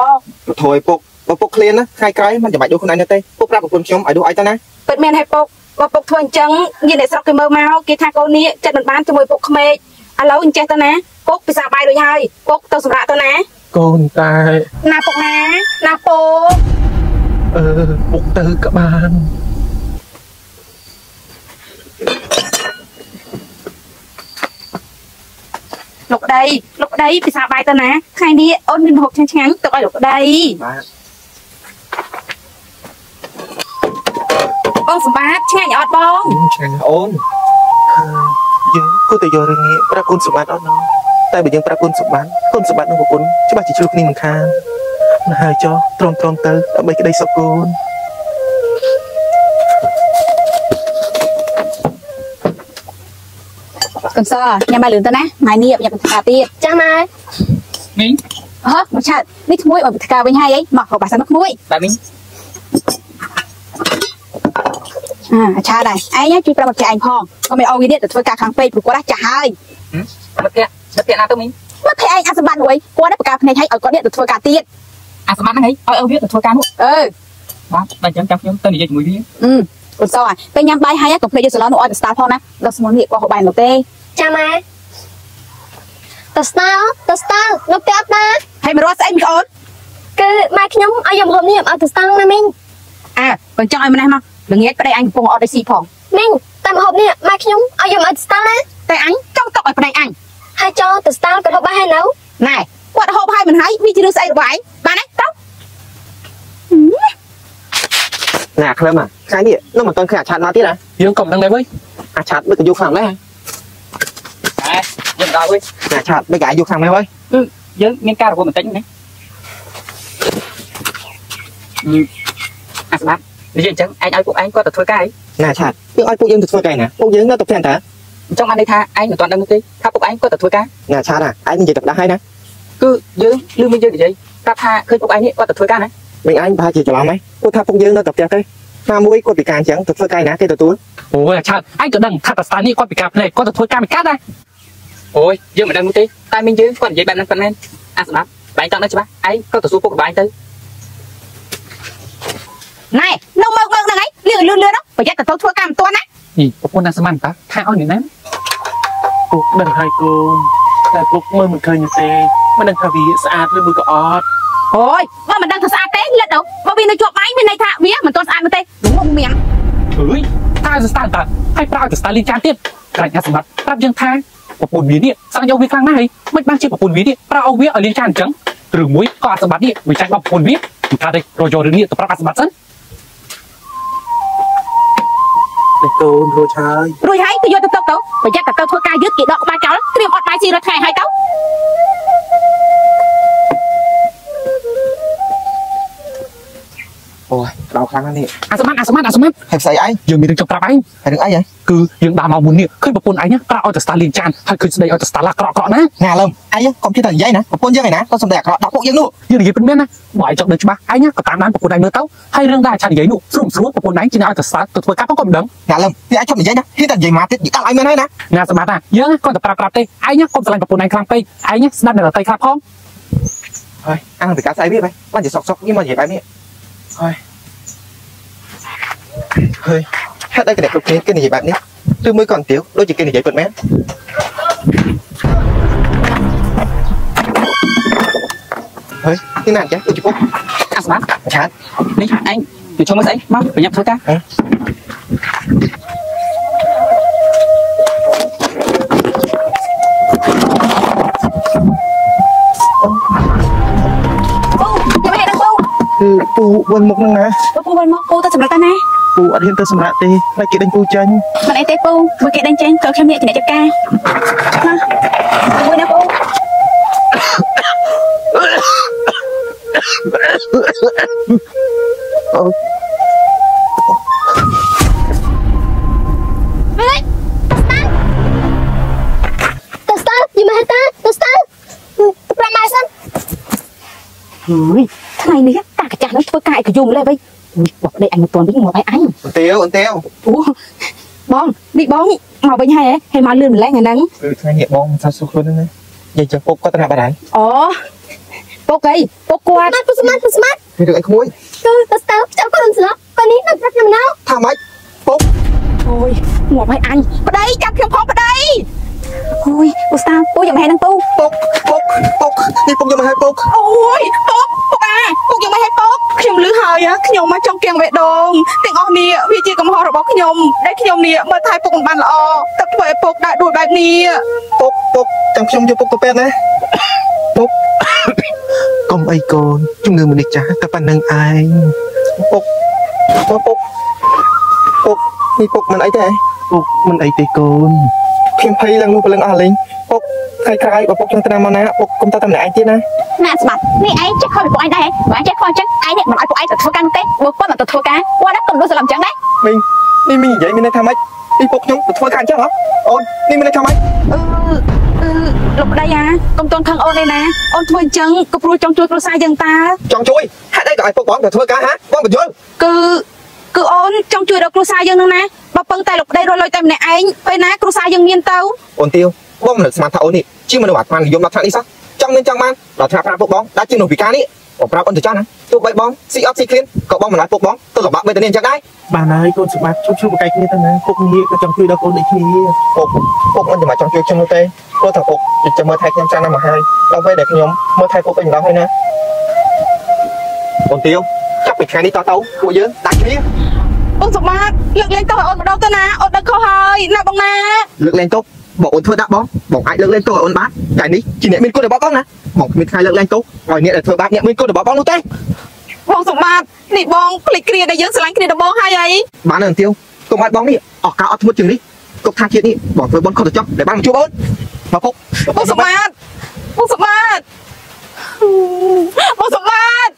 Speaker 7: ធួយពុកបើពុកឃ្លានណាថ្ងៃក្រោយមិនចាំបាច់ដូចខ្លួនឯង nữa ទេពុកប្រាប់ប្រពន្ធខ្ញុំឲ្យដូចឲ្យទៅណា
Speaker 1: ពិតមែនហើយពុកបើពុកធ្វើអញ្ចឹងញាតិអ្នកស្រុកគេមើលមកគេថាកូននេះចិត្តមិនបានជាមួយពុកក្មេកឥឡូវអញ្ចេះទៅណាពុកពិសាបាយដូចហើយពុកទៅសម្រាប់ទៅណា
Speaker 6: កូនតែ
Speaker 1: ណាពុកណាណាពុក
Speaker 6: អឺពុកទៅក៏បាន
Speaker 1: លោកប្តីលោកប្តីពិសាបាយទៅណាថ្ងៃនេះអូនមានម្ហូបឆ្ងាញ់ៗទុកឲ្យលោកប្តី
Speaker 7: បាទ
Speaker 1: បងសម្បត្តិឆ្ងាញ់អត់បង
Speaker 7: ឆ្ងាញ់អូន
Speaker 6: យើងគួរតែយករឿងនេះប្រាប់កូនសម្បត្តិអត់ណោះតែបើយើងប្រាប់កូនសម្បត្តិកូនសម្បត្តិនិងប្រពន្ធច្បាស់ជាជ្រុះគ្នាមិនខានណា ហើយចុះត្រង់ត្រង់ទៅដើម្បីក្តីសុខកូន
Speaker 1: កន្សលញ៉ាំបាយលឿនទៅណាថ្ងៃនេះញ៉ាំបន្ថែមទៀត
Speaker 4: ចាម៉ែ
Speaker 5: នេះ
Speaker 1: អើមកឆាត់នេះក្មួយឲ្យបន្ថែមវិញហើយអីមកក៏បាសិនមកក្មួយ
Speaker 5: បែបនេះ
Speaker 1: អាឆាដែរឯងជួយប្រាប់មកចាឯងផងក៏មិនអោយនេះទៅធ្វើការខាងពេកព្រោះគាត់ចាស់ហើយ
Speaker 5: មិត្តភក្តិមិត្តភក្តិណាទៅមីង
Speaker 1: មកភ័យឯងអសបានរួយគាត់ប្រកាសភ្នែកឲ្យឲ្យគាត់នេះទៅធ្វើការទៀត
Speaker 5: អាសម្បត្តិហ្នឹងហីឲ្យឲ្យវាទៅធ្វើការនោះ
Speaker 1: អឺ
Speaker 5: បាទតែអញ្ចឹងចាំខ្ញុំទៅនិយាយជាមួយវា
Speaker 1: អឺកូនសអ่ะពេលញ៉ាំបាយហើយកុំភ្លេចយកសាឡននោះឲ្យទៅស្តាល់ផងណាដល់ស្មោះនេះគាត់ហូបបាយនោះទេ
Speaker 4: ចាម៉ែតើស្តាល់តើស្តាល់នៅផ្ទះអត់ណា
Speaker 1: ហើយមករត់ស្អីមីអូន
Speaker 4: គឺម៉ែខ្ញុំឲ្យយកម្ហូបនេះឲ្យទៅស្តាល់ណាមីង
Speaker 1: អើបើចង់ឲ្យម្នេះមកល្ងាចប្តីអញកំពុងអត់ឲ្យស៊ីផង
Speaker 4: មីងតែម្ហូបនេះម៉ែខ្ញុំឲ្យយកមកឲ្យទៅស្តាល់ណា
Speaker 1: តែអញចង់ຕົកឲ្យប្តីអញ
Speaker 4: ហើយចូលទៅស្តាល់ក៏ហូបបាយហើយនៅ
Speaker 1: ណែគាត់ហូបហើយមិនហើយវាជារឿងស្អីរបស់ឯង បានទេទៅ
Speaker 7: ណាក្លឹមអាថ្ងៃនេះនៅមិនទាន់ឃើញអាឆាតមកទៀតហ៎
Speaker 5: យើងក៏មិនដឹងដែរវើយ
Speaker 7: អាឆាតមិនក៏យកខ្លាំងដែរហ៎
Speaker 5: តែយើងដល់វើយ
Speaker 7: អាឆាតមិនក៏អាចយកខ្លាំងដែរហើយ
Speaker 5: យើងមានការរវល់បន្តិចណាអាសម្បត្តិនិយាយអញ្ចឹងឯងឲ្យពួកឯងគាត់ទៅធ្វើការអី
Speaker 2: ណាឆាតយើងឲ្យពួកយើងទៅធ្វើកែណាពួកយើងនៅតែផ្ទះតា
Speaker 5: អញ្ចឹងបានន័យថាឯងមិនទាន់ដឹងនោះទេថាពួកឯងគាត់ទៅធ្វើការ
Speaker 2: ណាឆាតអាឯងនិយាយទៅផ្ដាស់ហើយណា
Speaker 5: គឺយើងលឺមិនយើងនិយាយ ប្រាប់ថាឃើញពួកឯងនេះគាត់ទៅធ្វើការណា
Speaker 2: មិញអញប្រហែលជាច្រឡំហើយពួកថាពួកយើងនៅតែផ្ទះទេណាមួយគាត់ពិការអញ្ចឹងទៅធ្វើកែណាគេទទួល
Speaker 5: អូយអាឆាតឯងក៏ដឹងថាតាស្តានេះគាត់ពិការភ្នែកគាត់ទៅធ្វើការមិនកាត់ដែរអូយយើងមិនដឹងនោះទេតែមីងយើងគាត់និយាយបែបហ្នឹងប៉ុណ្ណែនអាស្ដាប់បែងចង់ដឹងច្បាស់ឯងក៏ទៅសួរពុករបស់ឯងទៅ
Speaker 1: ណែនៅមើលមើលហ្នឹងឯងលឿនលឿនលឿនហ្នឹងប្រយ័ត្នទៅធ្វើការមិនទាន់ណា
Speaker 5: អីប្រពន្ធណាសមន្តតាថាឲ្យអ្នកណា
Speaker 6: ពុកដឹងហើយកូនតែពុកមើលមិនឃើញទេមិនដឹងថាវាស្អាតឬមួយក៏អត់
Speaker 1: អូយបើមិនដឹងថាស្អាតទេលិតទៅបើវានៅជាប់ដៃមានន័យថាវាមិនទាន់ស្អាតនោះទេរងមៀង
Speaker 5: អើយតែស្តាតតាឲ្យប្រើឲ្យស្តាលីចានទៀតក្រែងអាសម្បត្តិប្រាប់យើងថាប្រពន្ធវានេះសាំងយកវាខ្លាំងណាស់ហើយមិនបានជាប្រពន្ធវានេះប្រើឲ្យវាឲ្យលីចានអញ្ចឹងឬមួយក៏អាសម្បត្តិនេះវាចាញ់បប្រពន្ធវាមិនថាទេរយករឿងនេះទៅប្រាប់អាសម្បត្តិសិន
Speaker 6: តែកូនរួចហើយ
Speaker 1: រួចហើយទៅយកទៅទុកទៅប្រយ័ត្នតែទៅធ្វើការយឺតគេដកក្បាលចោលត្រៀមអត់បាយស៊ីរត់ថ្ងៃហើយទៅ
Speaker 2: អូយដៅខ្លាំងណាស់នេះ
Speaker 5: អាសម្បត្តិអាសម្បត្តិអាសម្បត្តិ
Speaker 2: ហើយផ្សេងឯង
Speaker 5: យើងមានរឿងចង់ប្រាប់ឯង
Speaker 2: ហើយនឹងអីហ៎
Speaker 5: គឺយើងដើរមកមុននេះឃើញប្រពន្ធឯងណាប្រើឲ្យទៅស្តាលីចានហើយឃើញស្ដីឲ្យទៅស្តាឡាក្រក់ក្រក់ណា
Speaker 2: ណាឡឹមអញកុំជិះតែនិយាយណាប្រពន្ធយើងឯណាគាត់សំដែងអាក្រក់ដាក់ពួកយើងនោះ
Speaker 5: យើងនិយាយពិតមែនណាបើឯងចង់ដឹងច្បាស់ឯងណាក៏តាមដានប្រពន្ធឯងមើលទៅហើយរឿងដែលឆានិយាយនោះស្រួលស្រួលប្រពន្ធឯងជិះឲ្យទៅស្តាទៅធ្វើការផងក៏មិនដឹង
Speaker 2: ណាឡឹមវាអាចឈប់និយាយណាហ៊ានតែនិយាយមកទៀតនិយាយកាត់ឲ្យមែនហើយណា
Speaker 5: ណាសម្បត្តិណាយើងគាត់ទៅប្រាប់ប្រាប់ទេឯងណាកុំស្រឡាញ់ប្រពន្ធឯងខ្លាំងពេកឯងណាស្ដាប់អ្នកដទៃខ្លះផង
Speaker 2: ហើយអានពីការស្អីវាបែបបានជាសុកសុកនេះមកនិយាយបែបនេះហើយហើយហេតុអីគេគ្រប់គ្នាគេនិយាយបែបនេះឬមួយក៏អន្ទាវដូចជាគេនិយាយ
Speaker 1: ពិ
Speaker 6: គឺពូវិនមុខហ្នឹងណា
Speaker 1: ពូវិលមកពូទៅសម្រាប់តាណា
Speaker 6: ពូអត់ហ៊ានទៅសម្រាប់ទេតែគេដេញពូចាញ់
Speaker 1: មិនអីទេពូមើលគេដេញចេញចូលខ្ញុំអ្នកជំនាញចាត់ការណាមួយណាពូ
Speaker 4: ទៅស្ទើរយីមកតាទៅស្ទើរប្រមាសិន
Speaker 1: ហើយថ្ងៃនេះតា កាចាស់នឹងធ្វើការឯកយមលេវិញបងប្តីអញមិនទាន់វិញមកឲ្យអញ
Speaker 2: អន្ទាវអន្ទាវ
Speaker 1: អូបងនេះបងមកវិញហើយហើយមកលឿនម្លេះថ្ងៃហ្នឹង
Speaker 2: គឺថ្ងៃនេះបងមិនសាសុខខ្លួនហ្នឹងណានិយាយចឹងពុកគាត់ទៅណាបាត់ហើយ
Speaker 1: អូពុកអីពុកគាត់
Speaker 4: បាត់ពុស្មាត់ពុស្មាត់
Speaker 2: គឺរឿងអីក្មួយ
Speaker 4: គឺទៅស្ទើរចាំគាត់មិនស្លាប់ពេលនេះនៅប្រាប់ខ្ញុំណៅ
Speaker 2: ថាម៉េចពុក
Speaker 1: អូយងាប់ឲ្យអញប្តីចាប់ខ្ញុំផងប្តី អូយពូស្តាពូយកមកឲ្យនឹងពូ
Speaker 2: ពុកពុកពុកនេះពុកយកមកឲ្យពុក
Speaker 1: អូយពុកពុកអាពុកយកមកឲ្យពុកខ្ញុំលឺហើយហ៎ខ្ញុំមកចង់គៀងបេះដូងទាំងអស់នេះវាជាកំហុសរបស់ខ្ញុំដែលខ្ញុំនេះមើលថែពុកមិនបានល្អតែធ្វើឲ្យពុកដាក់ដួលបែបនេះ
Speaker 2: ពុកពុកចាំខ្ញុំយកពុកទៅពេទ្យណាពុក
Speaker 6: កុំអីកូនជំងឺមនុស្សចាស់តែប៉ុណ្្នឹងឯង
Speaker 2: ពុកពុកពុកពុកនេះពុកមិនអីទេ
Speaker 6: ពុកមិនអីទេកូន
Speaker 2: ខ្ញុំភ័យឡើងនោះព្រលឹងអស់លេងពុកក្រោយក្រោយបើពុកចង់ទៅណាមកណាពុកកុំទៅតែម្នាក់ឯងទៀតណា
Speaker 1: ណាស្មាត់នេះឯងចេះខុសពីពួកឯងដែរហ៎បើឯងចេះខុសអញ្ចឹងឯងនេះមិនឲ្យពួកឯងទៅធ្វើការនោះទេបើគាត់មកទៅធ្វើការគាត់ណាកុំដូចស្លាប់អញ្ចឹងដែរ
Speaker 2: មីងនេះមីងនិយាយមានន័យថាម៉េចនេះពុកខ្ញុំទៅធ្វើការអញ្ចឹងហ៎អូននេះមានន័យថាម៉េច
Speaker 1: អឺអឺលោកប្តីអាកុំតន់ខឹងអូនទេណាអូនធ្វើអញ្ចឹងក៏ព្រោះចង់ជួយគ្រួសារយើងតា
Speaker 2: ចង់ជួយហេតុអីក៏ឲ្យពុកបងទៅធ្វើការហ៎បងបញ្យល់
Speaker 1: គឺ គឺអូនចង់ជួយដល់គ្រួសារយើងនឹងណាបើពឹងតែលោកប្តីរត់លុយតែម្នាក់ឯងពេលណាគ្រួសារយើងមានទៅ
Speaker 2: អូនទាវបងមិននឹកស្មានថាអូននេះជាមនុស្សអាត្មានិយមដល់ថ្នាក់នេះសោះចង់មានចង់បានដល់ថ្នាក់ប្រាប់ពុកបងដាក់ជាមនុស្សពិការនេះបងប្រាប់អូនទៅចាស់ណាទោះបីបងស៊ីអត់ស៊ីឃ្លានក៏បងមិនឲ្យពុកបងទៅលំបាកបីទៅនេះអញ្ចឹងដែរ
Speaker 6: បានហើយកូនសម្បត្តិជួបជួបប្រកែកគ្នាទៅណាពុកងារក៏ចង់ជួយដល់កូនដូចគ្នា
Speaker 2: ពុកពុកមិនចាំចង់ជួយខ្ញុំនោះទេព្រោះថាពុកចាំមើលថែខ្ញុំចាំណាស់មកហើយដល់ពេលដែលខ្ញុំមើលថែពុកពេញម្ដងហើយណាអូនទាវ ចាប់ពីថ្ងៃនេះតទៅពួកយើងដាច់គ្នា
Speaker 1: បងសុមាតលើកលែងទៅឲ្យអូនម្ដងទៅណាអូនដឹងខុសហើយណាបងណា
Speaker 2: លើកលែងទោសបើអូនធ្វើដាក់បងបងអាចលើកលែងទោសឲ្យអូនបានតែនេះជាអ្នកមានគុណរបស់បងណាបងគ្មានថ្ងៃលើកលែងទោសឲ្យអ្នកដែលធ្វើបាបអ្នកមានគុណរបស់បងនោះទេ
Speaker 1: បងសុមាតនេះបងភ្លេចគ្រាដែលយើងស្រឡាញ់គ្នាដំបងហើយអី
Speaker 2: បានហើយអន្ទាវកុំឲ្យបងនេះអស់ការអត់ធ្មត់ជាងនេះគុកថាជាតិនេះបងធ្វើបន់ខុសទៅចុះដែលបានមកជួបអូនមកពុក
Speaker 1: បងសុមាតបងសុមាតបងសុមាត